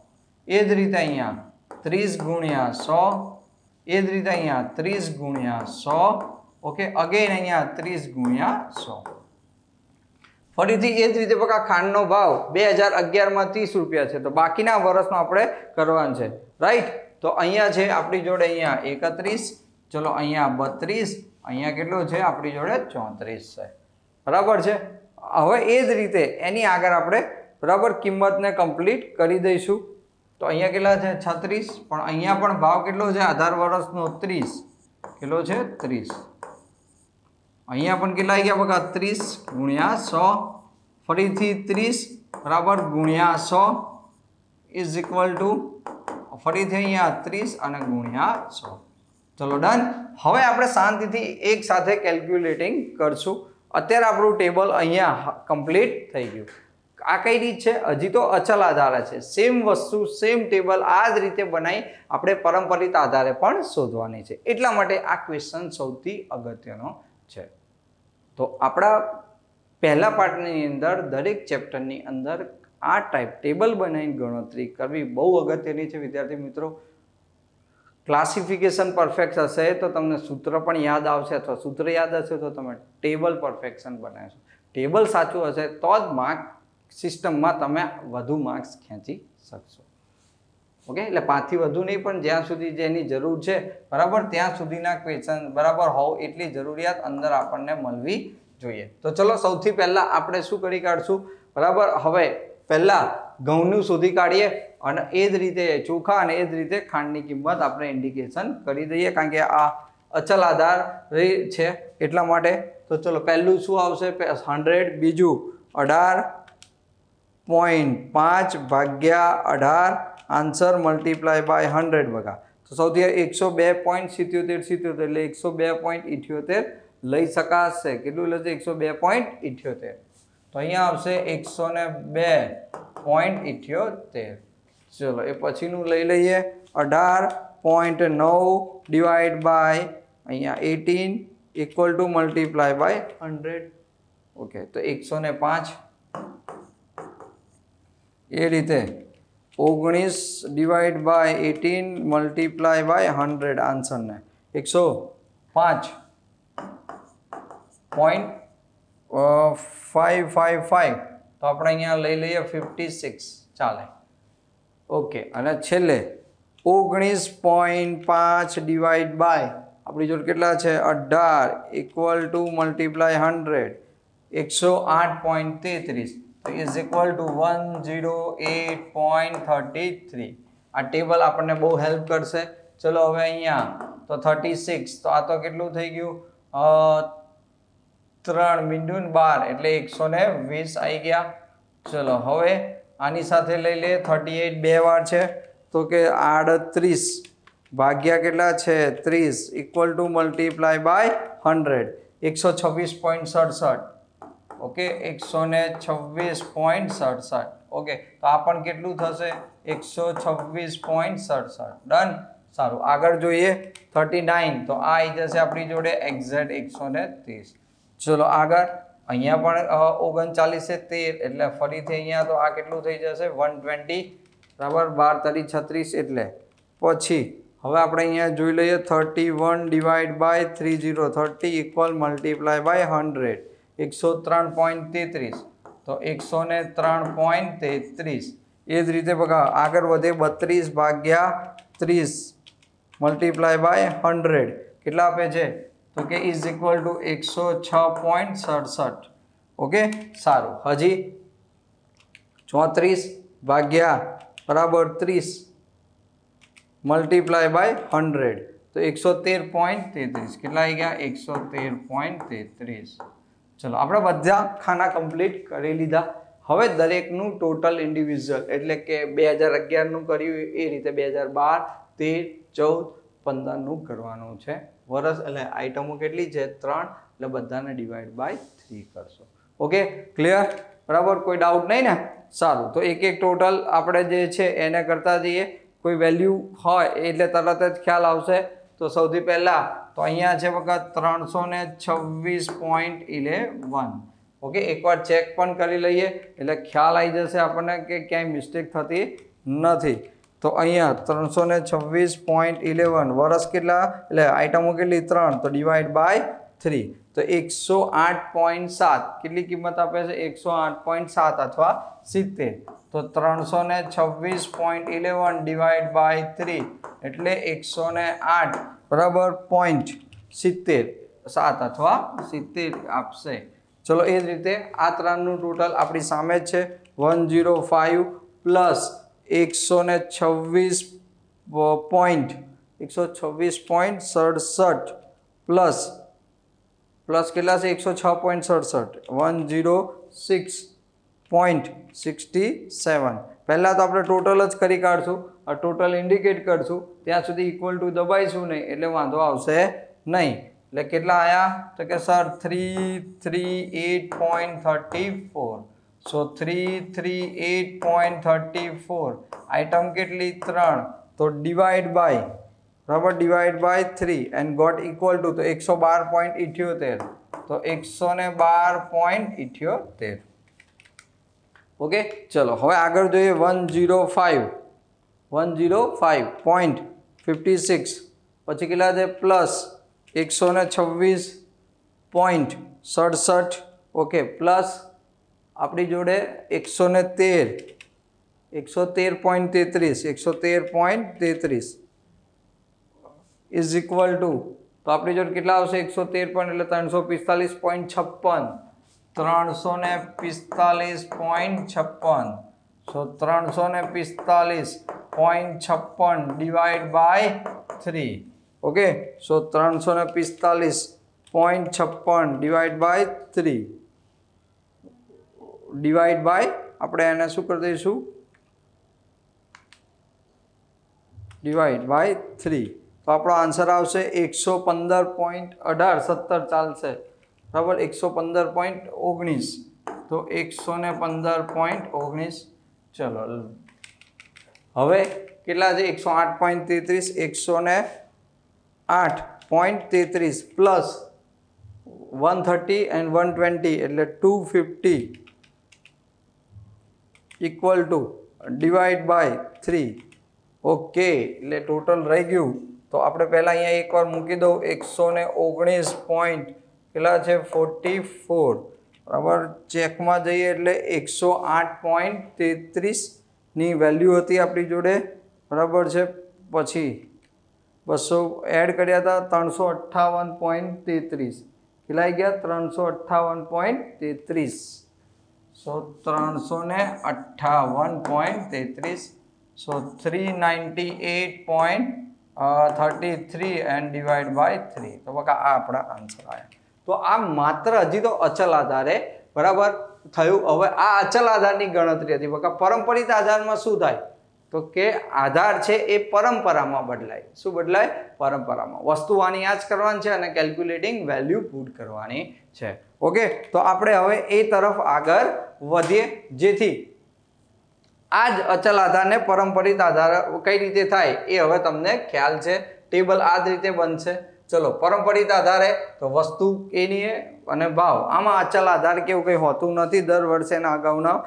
એ જ રીતે અહીંયા ત્રીસ ગુણ્યા સો. એ જ રીતે અહીંયા ત્રીસ ગુણ્યા સો. ઓકે અગેન અહીંયા ત્રીસ ગુણ્યા સો. ફરીથી એ જ રીતે બકા ખાંડનો ભાવ બે હજાર અગિયારમાં ત્રીસ રૂપિયા છે. તો બાકીના વર્ષમાં આપણે કરવાનું છે. રાઈટ તો અહીંયા છે આપણી જોડે અહીંયા એકત્રીસ. ચલો અહીંયા બત્રીસ. અહીંયા કેટલો છે? આપણી જોડે ચોત્રીસ છે. બરાબર છે? હવે એ જ રીતે એની આગળ આપણે બરાબર કિંમતને કમ્પ્લીટ કરી દઈશું. તો અહીંયા કેટલા છે? છત્રીસ. પણ અહીંયા પણ ભાવ કેટલો છે? આધાર વર્ષનો ત્રીસ. કેટલો છે? ત્રીસ. અહીંયા પણ કેટલા આવી ગયા બઘા ત્રીસ ગુણ્યા સો. ફરીથી ત્રીસ બરાબર ગુણ્યા સો ઇઝ ઇક્વલ ટુ ફરીથી અહીંયા ત્રીસ અને ગુણ્યા સો. ચલો ડન હવે આપણે શાંતિથી એક સાથે કેલ્ક્યુલેટિંગ કરશું. અત્યારે આપણું ટેબલ અહીંયા કમ્પ્લીટ થઈ ગયું. આ કઈ રીત છે? હજી તો અચલ આધારે છે. સેમ વસ્તુ સેમ ટેબલ આ જ રીતે બનાવી આપણે પરંપરિત આધારે પણ શોધવાની છે. એટલા માટે આ ક્વેશ્ચન સૌથી અગત્યનો છે. તો આપણા પહેલા પાર્ટની અંદર, દરેક ચેપ્ટરની અંદર આ ટાઈપ ટેબલ બનાવીને ગણતરી કરવી બહુ અગત્યની છે. વિદ્યાર્થી મિત્રો ક્લાસિફિકેશન પરફેક્ટ હશે તો તમને સૂત્ર પણ યાદ આવશે અથવા સૂત્ર યાદ હશે તો તમે ટેબલ પરફેક્શન બનાવશો. ટેબલ સાચું હશે તો જ માર્ક સિસ્ટમમાં તમે વધુ માર્ક્સ ખેંચી શકશો. ઓકે એટલે પાંચથી વધુ નહીં, પણ જ્યાં સુધી જેની જરૂર છે, બરાબર, ત્યાં સુધીના ક્વેશ્ચન બરાબર, હોવ એટલી જરૂરિયાત અંદર આપણને મળવી જોઈએ. તો ચલો, સૌથી પહેલાં આપણે શું કરી કાઢશું? બરાબર, હવે પહેલાં ઘઉંનું શોધી કાઢીએ અને એ જ રીતે ચોખા અને એ જ રીતે ખાંડની કિંમત આપણે ઇન્ડિકેશન કરી દઈએ, કારણ કે આ અચલ આધાર છે એટલા માટે. તો ચલો, પહેલું શું આવશે? હંડ્રેડ બીજું અઢાર પોઈન્ટ પાંચ ભાગ્યા અઢાર આન્સર મલ્ટીપ્લાય બાય હંડ્રેડ બગા. તો સૌથી એકસો બે પોઈન્ટ સિત્યોતેર સિત્યોતેર એટલે એકસો બે પોઈન્ટ ઇઠ્યોતેર લઈ શકાશે. કેટલું લેશે એકસો બે પોઈન્ટ ઇઠ્યોતેર. તો અહીંયા આવશે એકસો ને બે પોઈન્ટ ઇઠ્યોતેર. ચલો, એ પછીનું લઈ લઈએ. અઢાર પોઈન્ટ નવ ડિવાઈડ બાય અહીંયા eighteen equal to multiply by hundred. Okay, તો એકસો ને પાંચ. એ રીતે ઓગણીસ divide by eighteen multiply by hundred આન્સરને એકસો પાંચ પોઈન્ટ ફાઈવ ફાઈવ ફાઈવ તો આપણે અહીંયા લઈ લઈએ ફિફ્ટી સિક્સ ચાલે. ઓકે અને છેલ્લે ઓગણીસ પોઈન્ટ પાંચ ડિવાઈડ બાય આપણી જોડે કેટલા છે? અઢાર ઇક્વલ ટુ મલ્ટીપ્લાય હંડ્રેડ એકસો આઠ પોઈન્ટ તેત્રીસ. Is equal to one zero eight point thirty three આ ટેબલ આપણને બહુ હેલ્પ કરશે. ચલો હવે અહીંયા, તો થર્ટી સિક્સ તો આ તો કેટલું થઈ ગયું? ત્રણ બિંદુ બાર, એટલે એકસો ને વીસ આવી ગયા. ચલો હવે આની સાથે લઈ લે થર્ટી એટ બે વાર છે. તો કે આડત્રીસ ભાગ્યા કેટલા છે? ત્રીસ equal to multiply by hundred એકસો છવ્વીસ પોઈન્ટ સડસઠ. ઓકે એકસો ને છવ્વીસ પોઈન્ટ સડસઠ. ઓકે, તો આ પણ કેટલું થશે? એકસો છવ્વીસ પોઈન્ટ સડસઠ. ડન? સારું, આગળ જોઈએ. થર્ટી નાઇન, તો આ આવી જશે આપણી જોડે. એક્ઝેક્ટ એકસો ને ત્રીસ. ચલો, આગળ. અહીંયા પણ ઓગણચાલીસે તેર, એટલે ફરીથી અહીંયા તો આ કેટલું થઈ જશે? One twenty. બરાબર? બાર તરી છત્રીસ, એટલે. પછી, હવે આપણે અહીંયા જોઈ લઈએ. Thirty one divide by three zero thirty equal multiply by hundred. એકસો ત્રણ પોઈન્ટ તેત્રીસ. તો એકસો ને ત્રણ પોઈન્ટ તેત્રીસ. એ જ રીતે બગા, આગળ વધે બત્રીસ ભાગ્યા ત્રીસ મલ્ટીપ્લાય બાય હંડ્રેડ કેટલા આપે છે? તો કે ઇઝ ઇક્વલ ટુ એકસો છ પોઈન્ટ સડસઠ. ઓકે? સારું. હજી ચોત્રીસ ભાગ્યા બરાબર ત્રીસ મલ્ટીપ્લાય બાય હંડ્રેડ તો એકસો તેર પોઈન્ટ તેત્રીસ. કેટલા આવી ગયા? એકસો તેર પોઈન્ટ તેત્રીસ. ચલો, આપણે બધા ખાના કમ્પ્લીટ કરી લીધા. હવે દરેકનું ટોટલ ઇન્ડિવિજ્યુઅલ એટલે કે બે હજાર અગિયારનું કર્યું, એ રીતે બે હજાર બાર, તેર, ચૌદ, પંદરનું કરવાનું છે. વર્ષ એટલે આઈટમો કેટલી છે? ત્રણ, એટલે બધાને ડિવાઈડ બાય થ્રી કરશો. ઓકે ક્લિયર બરાબર? કોઈ ડાઉટ નહીં ને? સારું, તો એક એક ટોટલ આપણે જે છે એને કરતા જઈએ. કોઈ વેલ્યુ હોય, એટલે તરત જ ખ્યાલ આવશે. તો સૌથી પહેલાં તો અહીંયા છે વખત ત્રણસો ને છવ્વીસ પોઈન્ટ ઇલેવન ઓકે એકવાર ચેક પણ કરી લઈએ. એટલે ખ્યાલ આવી જશે આપણને કે ક્યાંય મિસ્ટેક થતી નથી. તો અહીંયા ત્રણસો ને છવ્વીસ પોઈન્ટ ઇલેવન વર્ષ કેટલા? એટલે આઈટમો કેટલી? ત્રણ. તો ડિવાઈડ બાય થ્રી તો એકસો આઠ પોઈન્ટ સાત. કેટલી કિંમત આપે છે? એકસો આઠ પોઈન્ટ સાત અથવા સિત્તેર. તો ત્રણસો ને છવ્વીસ point eleven divide by three એટલે એકસો ને આઠ. બરાબર પોઈન્ટ સિત્તેર, સાત અથવા સિત્તેર આપશે. ચલો એ જ રીતે આ ત્રણનું ટોટલ આપણી સામે જ છે. વન જીરો ફાઇવ પ્લસ એકસો ને છવ્વીસ પોઈન્ટ એકસો છવ્વીસ પોઈન્ટ સડસઠ પ્લસ પ્લસ કેટલા છે? એકસો છ પોઈન્ટ સડસઠ. One zero six point sixty seven પહેલાં તો આપણે ટોટલ જ કરી કાઢશું. ટોટલ ઇન્ડિકેટ કરશું. ત્યાં સુધી ઇક્વલ ટુ દબાઈશું નહીં, એટલે વાંધો આવશે નહીં. એટલે કેટલા આયા? તો કે sir three three eight point thirty four so three three eight point thirty four item કેટલી? ત્રણ. તો ડિવાઈડ બાય બરાબર? Divide by three and got equal to તો એકસો બાર પોઈન્ટ ઇઠ્યોતેર. તો એકસો ને બાર પોઈન્ટ ઇઠ્યોતેર. ઓકે ચલો, હવે આગળ જોઈએ one zero five one zero five point fifty six. પછી કેટલા છે? પ્લસ એકસો ને છવ્વીસ પોઈન્ટ સડસઠ. ઓકે, પ્લસ આપણી જોડે એકસો ને તેર. એકસો તેર પોઈન્ટ તેત્રીસ. એકસો તેર પોઈન્ટ તેત્રીસ. ઇઝ ઇક્વલ ટુ તો આપણી જોડે કેટલા આવશે? એકસો તેર પોઈન્ટ, એટલે ત્રણસો પિસ્તાલીસ પોઈન્ટ છપ્પન. ત્રણસો ને પિસ્તાલીસ પોઈન્ટ છપ્પન. સો ત્રણસો ને પિસ્તાલીસ પોઈન્ટ છપ્પન divide by three okay so ત્રણસો ને પિસ્તાલીસ પોઈન્ટ છપ્પન divide by three divide by આપણે એને શું કરી દઈશું? ડિવાઈડ બાય થ્રી તો આપણો આન્સર આવશે એકસો પંદર પોઈન્ટ અઢાર, સત્તર ચાલશે. બરાબર? એકસો પંદર પોઈન્ટ ઓગણીસ. તો એકસો પંદર પોઈન્ટ ઓગણીસ ચલો હવે કેટલા છે? એકસો આઠ પોઈન્ટ તેત્રીસ, એકસો ને આઠ પોઈન્ટ તેત્રીસ plus one thirty and one twenty એટલે two fifty equal to divide by three okay એટલે ટોટલ રહી ગયું. તો આપણે પહેલાં અહીંયા એકવાર મૂકી દઉં. એકસો ને ઓગણીસ પોઈન્ટ કેટલા છે? ફોર્ટી ફોર બરાબર? ચેકમાં જઈએ એટલે એકસો આઠ પોઈન્ટ તેત્રીસની વેલ્યુ હતી આપણી જોડે. બરાબર છે? પછી બસો એડ કર્યા હતા ત્રણસો અઠ્ઠાવન પોઈન્ટ તેત્રીસ. કેટલાઈ ગયા? ત્રણસો અઠ્ઠાવન પોઈન્ટ તેત્રીસ. સો ત્રણસો ને અઠ્ઠાવન પોઈન્ટ તેત્રીસ. So three ninety eight point thirty three and divide by three. તો બકા આ આપણા આન્સર આવ્યા તો આ માત્ર હજી તો અચલ આધારે, બરાબર? થયું. હવે આ અચલ આધારની ગણતરી હતી. બકા પરંપરિત આધારમાં શું થાય? તો કે આધાર છે એ પરંપરામાં બદલાય. શું બદલાય? પરંપરામાં. વસ્તુ આની યાદ કરવાની છે અને કેલ્ક્યુલેટિંગ વેલ્યુ પુટ કરવાની છે. ઓકે તો આપણે હવે એ તરફ આગળ વધીએ. જેથી આ જ અચલ આધારને પરંપરિત આધાર કઈ રીતે થાય એ હવે તમને ખ્યાલ છે. ટેબલ આ રીતે બનશે. ચલો પરંપરિત આધારે તો વસ્તુ, એની અને ભાવ. આમાં અચલ આધાર કેવું કંઈ હોતું નથી, દર વર્ષેના અગાઉના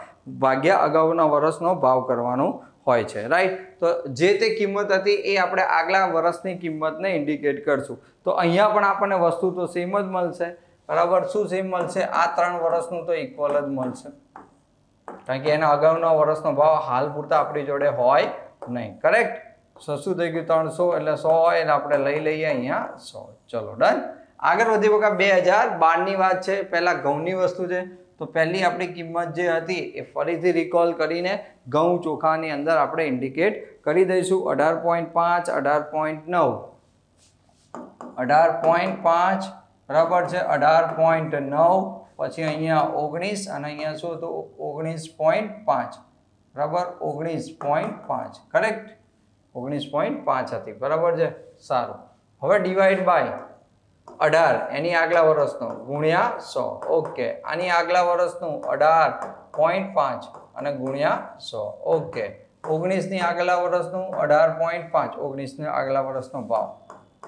ભાગ્યા અગાઉના વર્ષનો ભાવ કરવાનો હોય છે રાઈટ તો જે તે કિંમત હતી એ આપણે આગલા વર્ષની કિંમતને ઇન્ડિકેટ કરશું. તો અહીંયા પણ આપણને વસ્તુ તો સેમ જ મળશે. બરાબર? શું સેમ મળશે? આ ત્રણ વર્ષનું તો ઇક્વલ જ મળશે. કારણ કે એના અગાઉના વર્ષનો ભાવ હાલ પૂરતા આપણી જોડે હોય નહીં. કરેક્ટ સો શું થઈ ગયું ત્રણસો એટલે સો હોય આપણે લઈ લઈએ અહીંયા સો. ચલો, ડન. આગળ વધી વખત બે હજાર બારની વાત છે. પહેલાં ઘઉંની વસ્તુ છે. તો પહેલી આપણી કિંમત જે હતી એ ફરીથી રિકોલ કરીને ઘઉં ચોખાની અંદર આપણે ઇન્ડિકેટ કરી દઈશું. અઢાર પોઈન્ટ પાંચ, અઢાર પોઈન્ટ નવ. અઢાર પોઈન્ટ પાંચ, બરાબર છે? અઢાર પોઈન્ટ નવ, પછી અહીંયા ઓગણીસ અને અહીંયા શું હતું? ઓગણીસ પોઈન્ટ પાંચ. બરાબર? ઓગણીસ પોઈન્ટ પાંચ. કરેક્ટ ઓગણીસ પોઈન્ટ પાંચ હતી. બરાબર છે? સારું. હવે ડિવાઈડ બાય અઢાર. એની આગલા વર્ષનું ગુણ્યા સો. ઓકે. આની આગલા વર્ષનું અઢાર પોઈન્ટ પાંચ અને ગુણ્યા સો. ઓકે. ઓગણીસની આગલા વર્ષનું અઢાર પોઈન્ટ પાંચ. ઓગણીસની આગલા વર્ષનો ભાવ.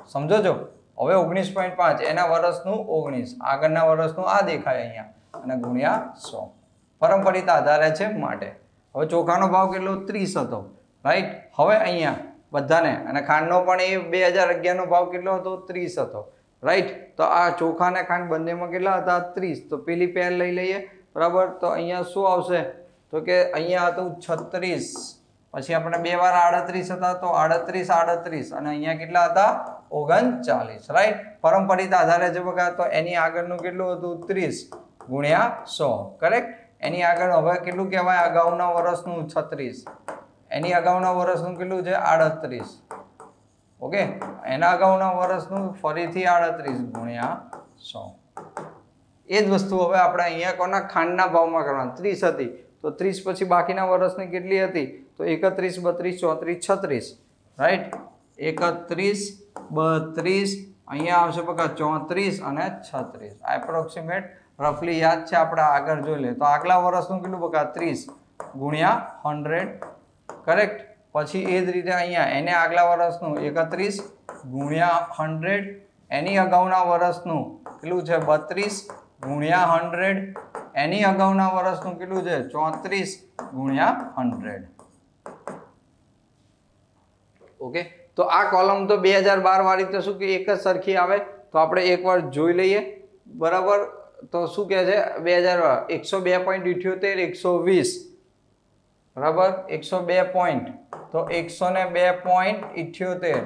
સમજો છો? હવે ઓગણીસ પોઈન્ટ પાંચ. એના વર્ષનું ઓગણીસ. આગળના વર્ષનું આ દેખાય અહીંયા. અને ગુણ્યા સો. પરંપરિત આધારે છે માટે. હવે ચોખાનો ભાવ કેટલો? ત્રીસ હતો. રાઈટ? હવે અહીંયા બધાને, અને ખાંડનો પણ એ બે હજાર અગિયારનો ભાવ કેટલો હતો? ત્રીસ હતો. રાઈટ? તો આ ચોખા અને ખાંડ બંનેમાં કેટલા હતા? ત્રીસ. તો પેલી પેર લઈ લઈએ. બરાબર? તો અહીંયા શું આવશે? તો કે અહીંયા હતું છત્રીસ. પછી આપણે બે વાર આડત્રીસ હતા, તો આડત્રીસ આડત્રીસ. અને અહીંયા કેટલા હતા? ઓગણચાલીસ. રાઈટ? પરંપરિત આધારે જે બગા તો એની આગળનું કેટલું હતું? ત્રીસ ગુણ્યા સો. કરેક્ટ એની આગળ હવે કેટલું કહેવાય? અગાઉના વર્ષનું છત્રીસ. એની અગાઉના વર્ષનું કેટલું છે? આડત્રીસ. ઓકે? એના અગાઉના વર્ષનું ફરીથી આડત્રીસ ગુણ્યા સો. એ જ વસ્તુ હવે આપણે અહીંયા કોના? ખાંડના ભાવમાં કરવાની. ત્રીસ હતી. તો ત્રીસ પછી બાકીના વર્ષની કેટલી હતી? તો એકત્રીસ, બત્રીસ, ચોત્રીસ, છત્રીસ. રાઈટ એકત્રીસ, બત્રીસ, અહીંયા આવશે પકા ચોત્રીસ અને છત્રીસ. એપ્રોક્સિમેટ રફલી યાદ છે આપણે આગળ જોઈ લે તો આગલા વર્ષનું કેટલું પકા ત્રીસ. ગુણ્યા હંડ્રેડ કરેક્ટ પછી એ જ રીતે અહીંયા એને આગલા વર્ષનું એકત્રીસ ગુણ્યા હંડ્રેડ. એની અગાઉના વર્ષનું કેટલું છે? બત્રીસ ગુણ્યા હંડ્રેડ. એની અગાઉના વર્ષનું કેટલું છે? ચોત્રીસ ગુણ્યા હંડ્રેડ. ઓકે? તો આ કોલમ તો બે હજાર બાર વાળી તો શું કે એક જ સરખી આવે? તો આપણે એકવાર જોઈ લઈએ. બરાબર? તો શું કહે છે? બે હજાર એકસો બે પોઈન્ટ ઇઠ્યોતેર એકસો વીસ. બરાબર? એકસો બે પોઈન્ટ તો એકસો ને બે પોઈન્ટ ઇઠ્યોતેર.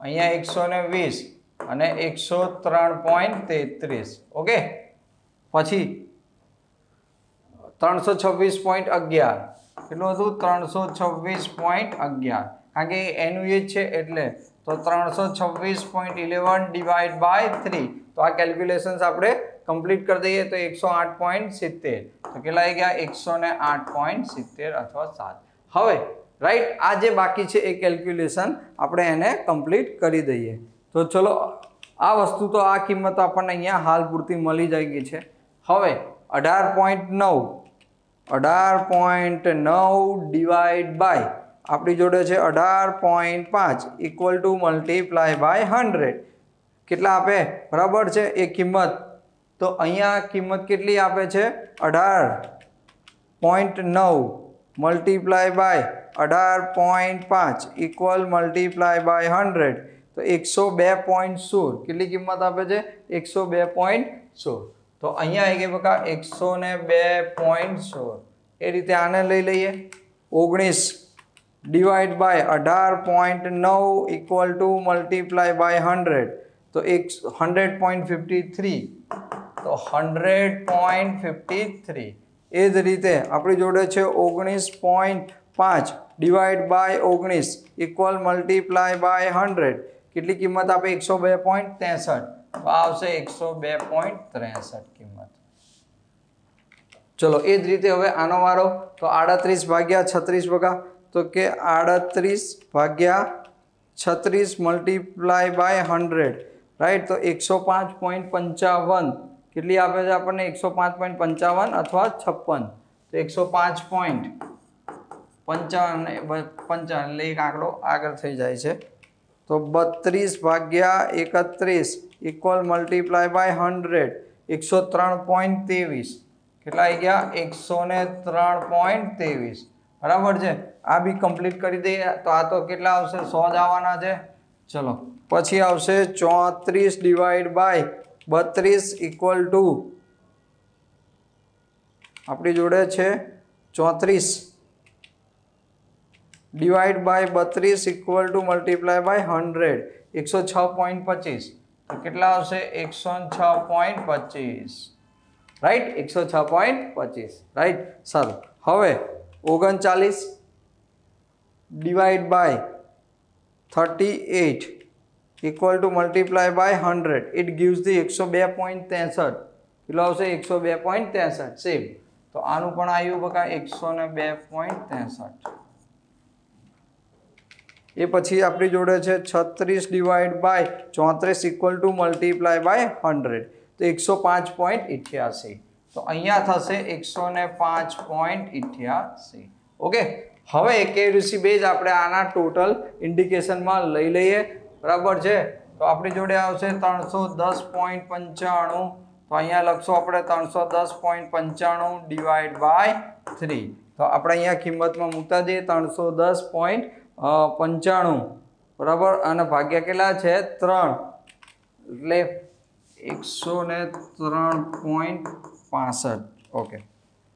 અહીંયા એકસો ને વીસ અને એકસો ત્રણ પોઈન્ટ તેત્રીસ. ઓકે? પછી ત્રણસો છવ્વીસ પોઈન્ટ અગિયાર. કેટલું હતું? ત્રણસો છવ્વીસ પોઈન્ટ અગિયાર. કારણ કે એનું છે એટલે તો ત્રણસો છવ્વીસ point eleven divide by three તો આ કેલ્ક્યુલેશન્સ આપણે કમ્પ્લીટ કરી દઈએ તો એકસો આઠ પોઈન્ટ સિત્તેર. તો કેટલા આવી ગયા? એકસો આઠ પોઈન્ટ સિત્તેર અથવા સાત. હવે રાઈટ આ જે બાકી છે એ કેલ્ક્યુલેશન આપણે એને કમ્પ્લીટ કરી દઈએ. તો ચલો, આ વસ્તુ તો આ કિંમત આપણને અહીંયા હાલ પૂરતી મળી જાય ગઈ છે. હવે, અઢાર પોઈન્ટ નવ. અઢાર પોઈન્ટ નવ ડિવાઈડ બાય આપણી જોડે છે અઢાર પોઈન્ટ પાંચ equal to multiply by hundred કેટલા આપે? બરાબર છે, એ કિંમત તો અહીંયા કિંમત કેટલી આપે છે? અઢાર પોઈન્ટ નવ મલ્ટીપ્લાય બાય અઢાર પોઈન્ટ પાંચ ઇક્વલ મલ્ટીપ્લાય બાય હંડ્રેડ તો એકસો બે પોઈન્ટ સોળ. કેટલી કિંમત આપે છે? એકસો બે પોઈન્ટ સોળ. તો અહીંયા આવી ગઈ બકા એકસો ને બે પોઈન્ટ સોળ. એ રીતે આને લઈ લઈએ. ઓગણીસ ડિવાઈડ બાય અઢાર પોઈન્ટ નવ equal to multiply by hundred તો એક હંડ્રેડ પોઈન્ટ ફિફ્ટી થ્રી તો હંડ્રેડ પોઈન્ટ ફિફ્ટી થ્રી. એ જ રીતે આપણી જોડે છે ઓગણીસ પોઈન્ટ પાંચ ડિવાઈડ બાય ઓગણીસ ઇક્વલ મલ્ટીપ્લાય બાય હંડ્રેડ. કેટલી કિંમત આપે? એકસો બે પોઈન્ટ ત્રેસઠ. આવશે એકસો બે પોઈન્ટ ત્રેસઠ કિંમત. ચલો, એ જ રીતે હવે આનો વારો. તો આડત્રીસ ભાગ્યા છત્રીસ ભગા તો કે આડત્રીસ ભાગ્યા છત્રીસ મલ્ટીપ્લાય બાય હંડ્રેડ. રાઈટ? તો એકસો પાંચ પોઈન્ટ પંચાવન. કેટલી આપે છે આપણને? એકસો પાંચ પોઈન્ટ પંચાવન અથવા છપ્પન. તો એકસો પાંચ પોઈન્ટ પંચાવન પંચાવન એટલે એક આંકડો આગળ થઈ જાય છે. તો બત્રીસ ભાગ્યા એકત્રીસ ઇક્વલ મલ્ટીપ્લાય બાય હંડ્રેડ એકસો ત્રણ પોઈન્ટ ત્રેવીસ. કેટલા આવી ગયા? એકસો ને ત્રણ પોઈન્ટ ત્રેવીસ. બરાબર છે? આ બી કમ્પ્લીટ કરી દઈએ. તો આ તો કેટલા આવશે? સો જ આવવાના છે. ચલો. પછી આવશે ચોત્રીસ ડિવાઈડ બાય બત્રીસ ઇક્વલ ટુ આપણી જોડે છે ચોત્રીસ. ડિવાઈડ બાય બત્રીસ equal to multiply by hundred એકસો છ પોઈન્ટ પચીસ. તો કેટલા આવશે? એકસો છ પોઈન્ટ પચીસ. રાઈટ એકસો છ પોઈન્ટ પચીસ. રાઈટ સારું. હવે ઓગણચાલીસ. Divide by thirty eight equal to multiply by hundred it gives the એકસો બે પોઈન્ટ ત્રેસઠ. કેટલો આવશે? એકસો બે પોઈન્ટ ત્રેસઠ. સેમ તો આનું પણ આવ્યું બકા એકસો ને બે પોઈન્ટ ત્રેસઠ. એ પછી આપણી જોડે છે છત્રીસ ડિવાઈડ બાય ચોત્રીસ equal to multiply by hundred તો એકસો પાંચ પોઈન્ટ ઇઠ્યાસી. તો અહીંયા થશે એકસો ને પાંચ પોઈન્ટ ઇઠ્યાસી. ઓકે હવે એકેયુસી બેઝ આપણે આના ટોટલ ઇન્ડિકેશનમાં લઈ લઈએ. બરાબર છે? તો આપણી જોડે આવશે ત્રણસો દસ પોઈન્ટ પંચાણું. તો અહીંયા લખશો આપણે ત્રણસો દસ પોઈન્ટ પંચાણું ડિવાઈડ બાય થ્રી તો આપણે અહીંયા કિંમતમાં મૂકતા જઈએ ત્રણસો દસ પોઈન્ટ પંચાણું. બરાબર? અને ભાગ્યા કેટલા છે? ત્રણ. એટલે એકસો ને ત્રણ પોઈન્ટ પાસઠ. ઓકે.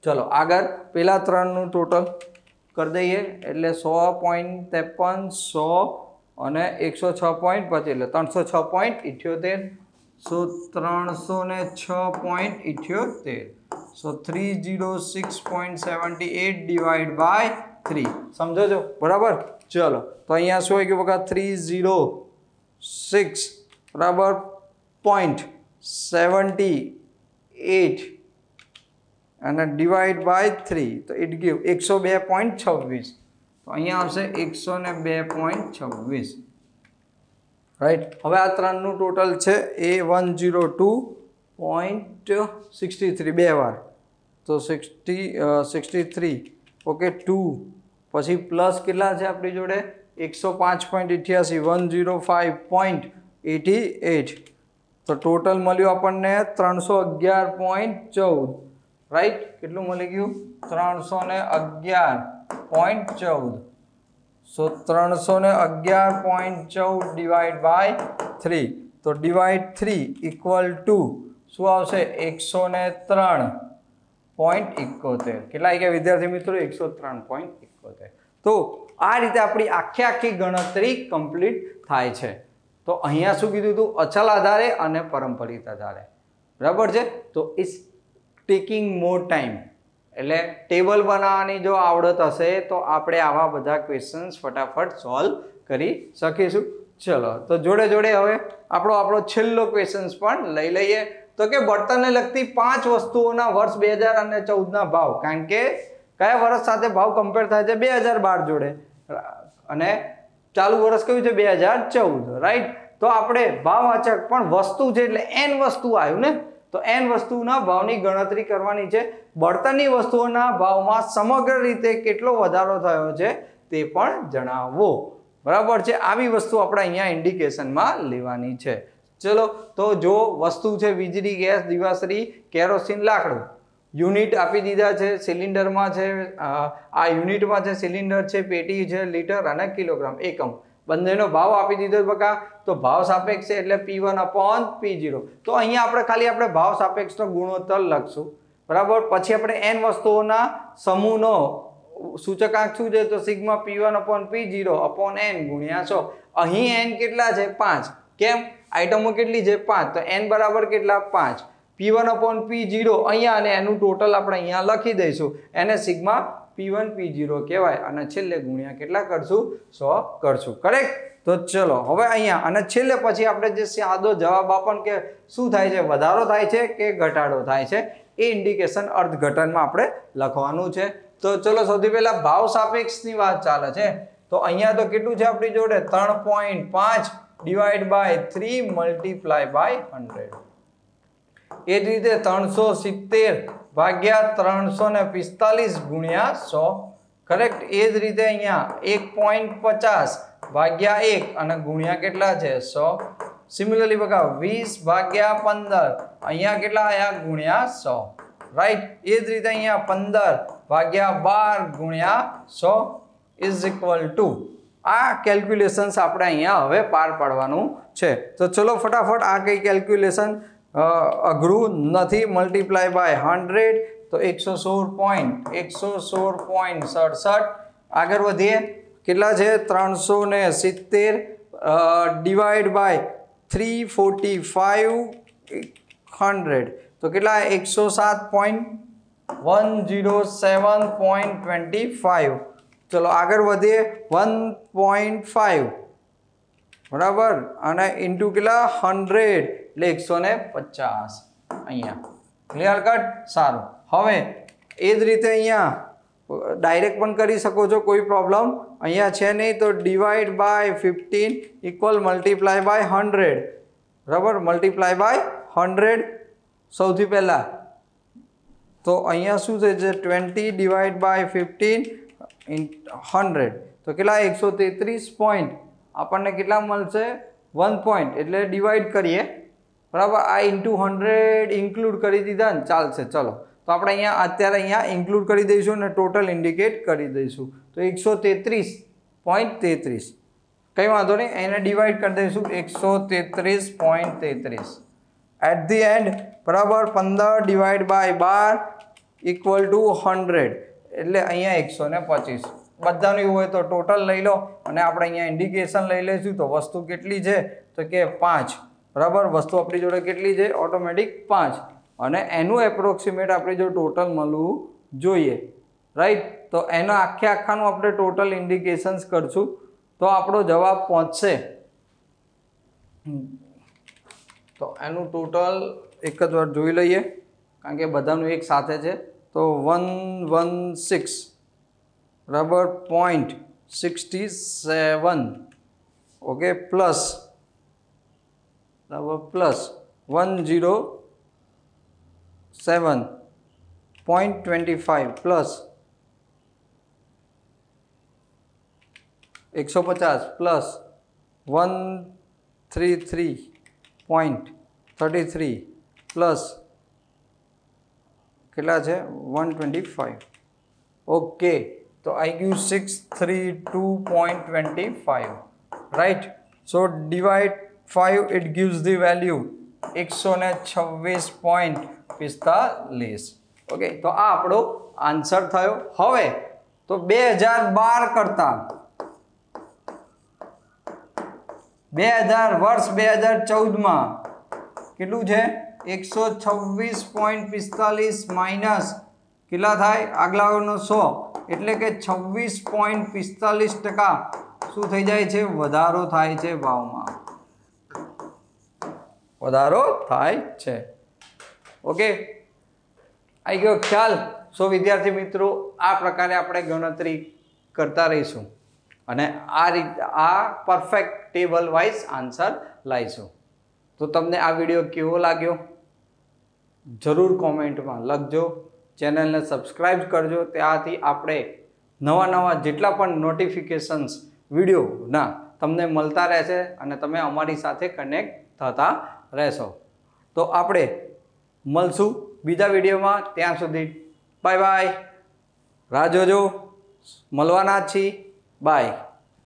ચલો, આગળ પેલા ત્રણનું ટોટલ કરી દઈએ. એટલે સો પોઈન્ટ ત્રેપન, સો અને એકસો છ પોઈન્ટ પચીસ, એટલે ત્રણસો છ પોઈન્ટ ઇઠ્યોતેર. સો ત્રણસો ને છ પોઈન્ટ ઇઠ્યોતેર. So three zero six point seventy eight divide by three. સમજો છો બરાબર? ચલો. તો અહીંયા શું હોય ગયું વખત? થ્રી ઝીરો સિક્સ બરાબર પોઈન્ટ સેવન્ટી એટ. અને ડિવાઈડ બાય થ્રી તો ઇટ ગીવ એકસો બે પોઈન્ટ છવ્વીસ. તો અહીંયા આવશે એકસો ને બે પોઈન્ટ છવ્વીસ. રાઈટ હવે આ ત્રણનું ટોટલ છે એ one zero two point sixty three બે વાર. તો sixty sixty three okay two પછી પ્લસ કેટલા છે આપણી જોડે? એકસો પાંચ પોઈન્ટ અઠ્યાસી one zero five point eighty eight તો ટોટલ મળ્યું આપણને ત્રણસો અગિયાર પોઈન્ટ ચૌદ. રાઈટ કેટલું મળી ગયું? ત્રણસો ને અગિયાર. પોઈન્ટ ચૌદ. સો ત્રણસો ને અગિયાર પોઈન્ટ ચૌદ ડિવાઈડ બાય થ્રી તો ડિવાઈડ થ્રી ઇક્વલ ટુ શું આવશે? એકસો ને ત્રણ પોઈન્ટ ઇકોતેર કેટલા આવી વિદ્યાર્થી મિત્રો? એકસો ત્રણ પોઈન્ટ ઇકોતેર તો આ રીતે આપણી આખી આખી ગણતરી કમ્પ્લીટ થાય છે. તો અહીંયા શું કીધું હતું? અચલ આધારે અને પરંપરિત આધારે. બરાબર છે? તો ઇટ્સ ટેકિંગ મોર ટાઈમ એટલે ટેબલ બનાવવાની જો આવડત હશે તો આપણે આવા બધા ક્વેશ્ચન્સ ફટાફટ સોલ્વ કરી શકીશું. ચલો, તો જોડે જોડે હવે આપણો આપણો છેલ્લો ક્વેશ્ચન્સ પણ લઈ લઈએ. તો કે બળતણને લગતી પાંચ વસ્તુઓના વર્ષ બે હજાર અને ચૌદના ભાવ, કારણ કે કયા વર્ષ સાથે ભાવ કમ્પેર થાય છે? બે હજાર બાર જોડે. અને ચાલુ વર્ષ કયું છે? બે હજાર ચૌદ રાઈટ તો આપણે ભાવવાચક પણ વસ્તુ છે એટલે એન વસ્તુ આવ્યું ને? તો એન વસ્તુના ભાવની ગણતરી કરવાની છે. બળતણની વસ્તુઓના ભાવમાં સમગ્ર રીતે કેટલો વધારો થયો છે તે પણ જણાવો. બરાબર છે? આવી વસ્તુ આપણે અહીંયા ઇન્ડિકેશનમાં લેવાની છે. ચલો, તો જો વસ્તુ છે વીજળી, ગેસ દિવાસરી કેરોસીન, લાકડું. યુનિટ આપી દીધા છે, સિલિન્ડરમાં છે આ યુનિટમાં છે સિલિન્ડર છે, પેટી છે, લીટર અને કિલોગ્રામ એકમ. બંનેનો ભાવ આપી દીધો બકા. તો ભાવ સાપેક્ષ છે એટલે P one upon P zero તો અહીંયા આપણે ખાલી આપણે ભાવ સાપેક્ષનો ગુણોત્તર લખશું. બરાબર? પછી આપણે એન વસ્તુઓના સમૂહનો સૂચકાંક શું છે તો sigma P one upon P zero upon N ગુણ્યા છો. અહીં એન કેટલા છે? પાંચ. કેમ? આઈટમો કેટલી છે? પાંચ. તો એન બરાબર કેટલા? પાંચ. P one upon P zero અહીંયા અને એનું ટોટલ આપણે અહીંયા લખી દઈશું. એને sigma P one P zero કહેવાય. અને છેલ્લે ગુણ્યા કેટલા કરશું? સો કરશું. કરેક્ટ તો ચલો, હવે અહીંયા, અને છેલ્લે પછી આપણે જે સાદો જવાબ આપણ કે શું થાય છે? વધારો થાય છે કે ઘટાડો થાય છે? એ ઇન્ડિકેશન અર્થઘટનમાં આપણે લખવાનું છે. તો ચલો, સૌથી પહેલાં ભાવ સાપેક્ષની વાત ચાલે છે. તો અહીંયા તો કેટલું છે આપણી જોડે? ત્રણ પોઈન્ટ પાંચ divide by three multiply by hundred એ જ રીતે ત્રણસો સિત્તેર ભાગ્યા ત્રણસો ને પિસ્તાલીસ ગુણ્યા સો. કરેક્ટ એ જ રીતે અહીંયા એક પોઈન્ટ પચાસ ભાગ્યા એક અને ગુણ્યા કેટલા છે? સો. સિમિલરલી બઘા વીસ ભાગ્યા પંદર. અહીંયા કેટલા આવ્યા ગુણ્યા સો. રાઈટ એ જ રીતે અહીંયા પંદર ભાગ્યા બાર ગુણ્યા સો ઇઝ ઇક્વલ ટુ આ કેલ્ક્યુલેશન્સ આપણે અહીંયા હવે પાર પાડવાનું છે. તો ચલો ફટાફટ આ કઈ કેલ્ક્યુલેશન અઘરું નથી મલ્ટીપ્લાય બાય હંડ્રેડ તો એકસો સોળ પોઈન્ટ એકસો સોળ પોઈન્ટ સડસઠ. આગળ વધીએ. કેટલા છે? ત્રણસો ને સિત્તેર divide by three forty five hundred. તો કેટલા? એકસો સાત point one zero seven point twenty five ચલો આગળ વધીએ. વન પોઈન્ટ ફાઇવ બરાબર? અને ઇન્ટુ કેટલા? હંડ્રેડ. એટલે એકસો ને પચાસ. અહીંયા. Clear cut? સારું. હવે એ જ રીતે અહીંયા. ડાયરેક્ટ પણ કરી શકો છો, કોઈ પ્રોબ્લેમ અહીંયા છે નહીં તો divide by fifteen equal multiply by hundred બરાબર? મલ્ટીપ્લાય બાય હંડ્રેડ સૌથી પહેલાં. તો અહીંયા શું છે જે twenty divide by fifteen in hundred તો કેટલા? એકસો તેત્રીસ પોઈન્ટ આપણને કેટલા મળશે? વન પોઈન્ટ એટલે ડિવાઈડ કરીએ. બરાબર? આ ઇન્ટુ હંડ્રેડ ઇન્ક્લુડ કરી દીધા ને ચાલશે. ચલો. તો આપણે અહીંયા અત્યારે અહીંયા ઇન્ક્લુડ કરી દઈશું અને ટોટલ ઇન્ડિકેટ કરી દઈશું. તો એકસો તેત્રીસ પોઈન્ટ તેત્રીસ. કંઈ વાંધો નહીં, એને ડિવાઈડ કરી દઈશું. એકસો તેત્રીસ પોઈન્ટ તેત્રીસ. એટ ધી એન્ડ બરાબર પંદર ડિવાઈડ બાય બાર ઇક્વલ ટુ હંડ્રેડ એટલે અહીંયા એકસો ને પચીસ. બધાનું એવું હોય તો ટોટલ લઈ લો અને આપણે અહીંયા ઇન્ડિકેશન લઈ લઈશું. તો વસ્તુ કેટલી છે? તો કે પાંચ. બરાબર? વસ્તુ આપણી જોડે કેટલી છે? ઓટોમેટિક પાંચ. અને એનું એપ્રોક્સિમેટ આપણે જો ટોટલ મળવું જોઈએ રાઈટ તો એનો આખે આખાનું આપણે ટોટલ ઇન્ડિકેશન્સ કરશું. તો આપણો જવાબ પહોંચશે. તો એનું ટોટલ એક જ વાર જોઈ લઈએ, કારણ કે બધાનું એક સાથે છે. તો વન વન સિક્સ બરાબર point sixty seven okay plus બરાબર plus one zero seven point twenty five plus એકસો પચાસ plus one three three point thirty three plus કેટલા છે? વન ટ્વેન્ટી ફાઇવ ઓકે તો આઈ ગયું six three two point twenty five right so divide five it gives the value એકસો ને છવ્વીસ પોઈન્ટ પિસ્તાલીસ ઓકે તો આ આપણો આન્સર થયો. હવે, તો બે હજાર બાર કરતાં. બે હજાર વર્ષ બે હજાર ચૌદમાં કેટલું છે? એકસો છવ્વીસ પોઈન્ટ પિસ્તાલીસ માઇનસ કેટલા થાય? આગલાનો સો. એટલે કે છવ્વીસ પોઈન્ટ પિસ્તાલીસ ટકા શું થઈ જાય છે? વધારો થાય છે ભાવમાં વધારો થાય છે. ઓકે? આવી ગયો ખ્યાલ? સો વિદ્યાર્થી મિત્રો, આ પ્રકારે આપણે ગણતરી કરતા રહીશું. અને આ રીત, આ પરફેક્ટ ટેબલ વાઇઝ આન્સર લાવીશું. તો તમને આ વીડિયો કેવો લાગ્યો? જરૂર કોમેન્ટમાં લખજો. ચેનલને સબસ્ક્રાઈબ કરજો. ત્યાંથી આપણે નવા નવા જેટલા પણ નોટિફિકેશન્સ વિડીયોના તમને મળતા રહેશે અને તમે અમારી સાથે કનેક્ટ થતા રહેશો. તો આપણે મળશું બીજા વિડીયોમાં. ત્યાં સુધી બાય બાય રાહ જોજો. મળવાના જ છીએ. બાય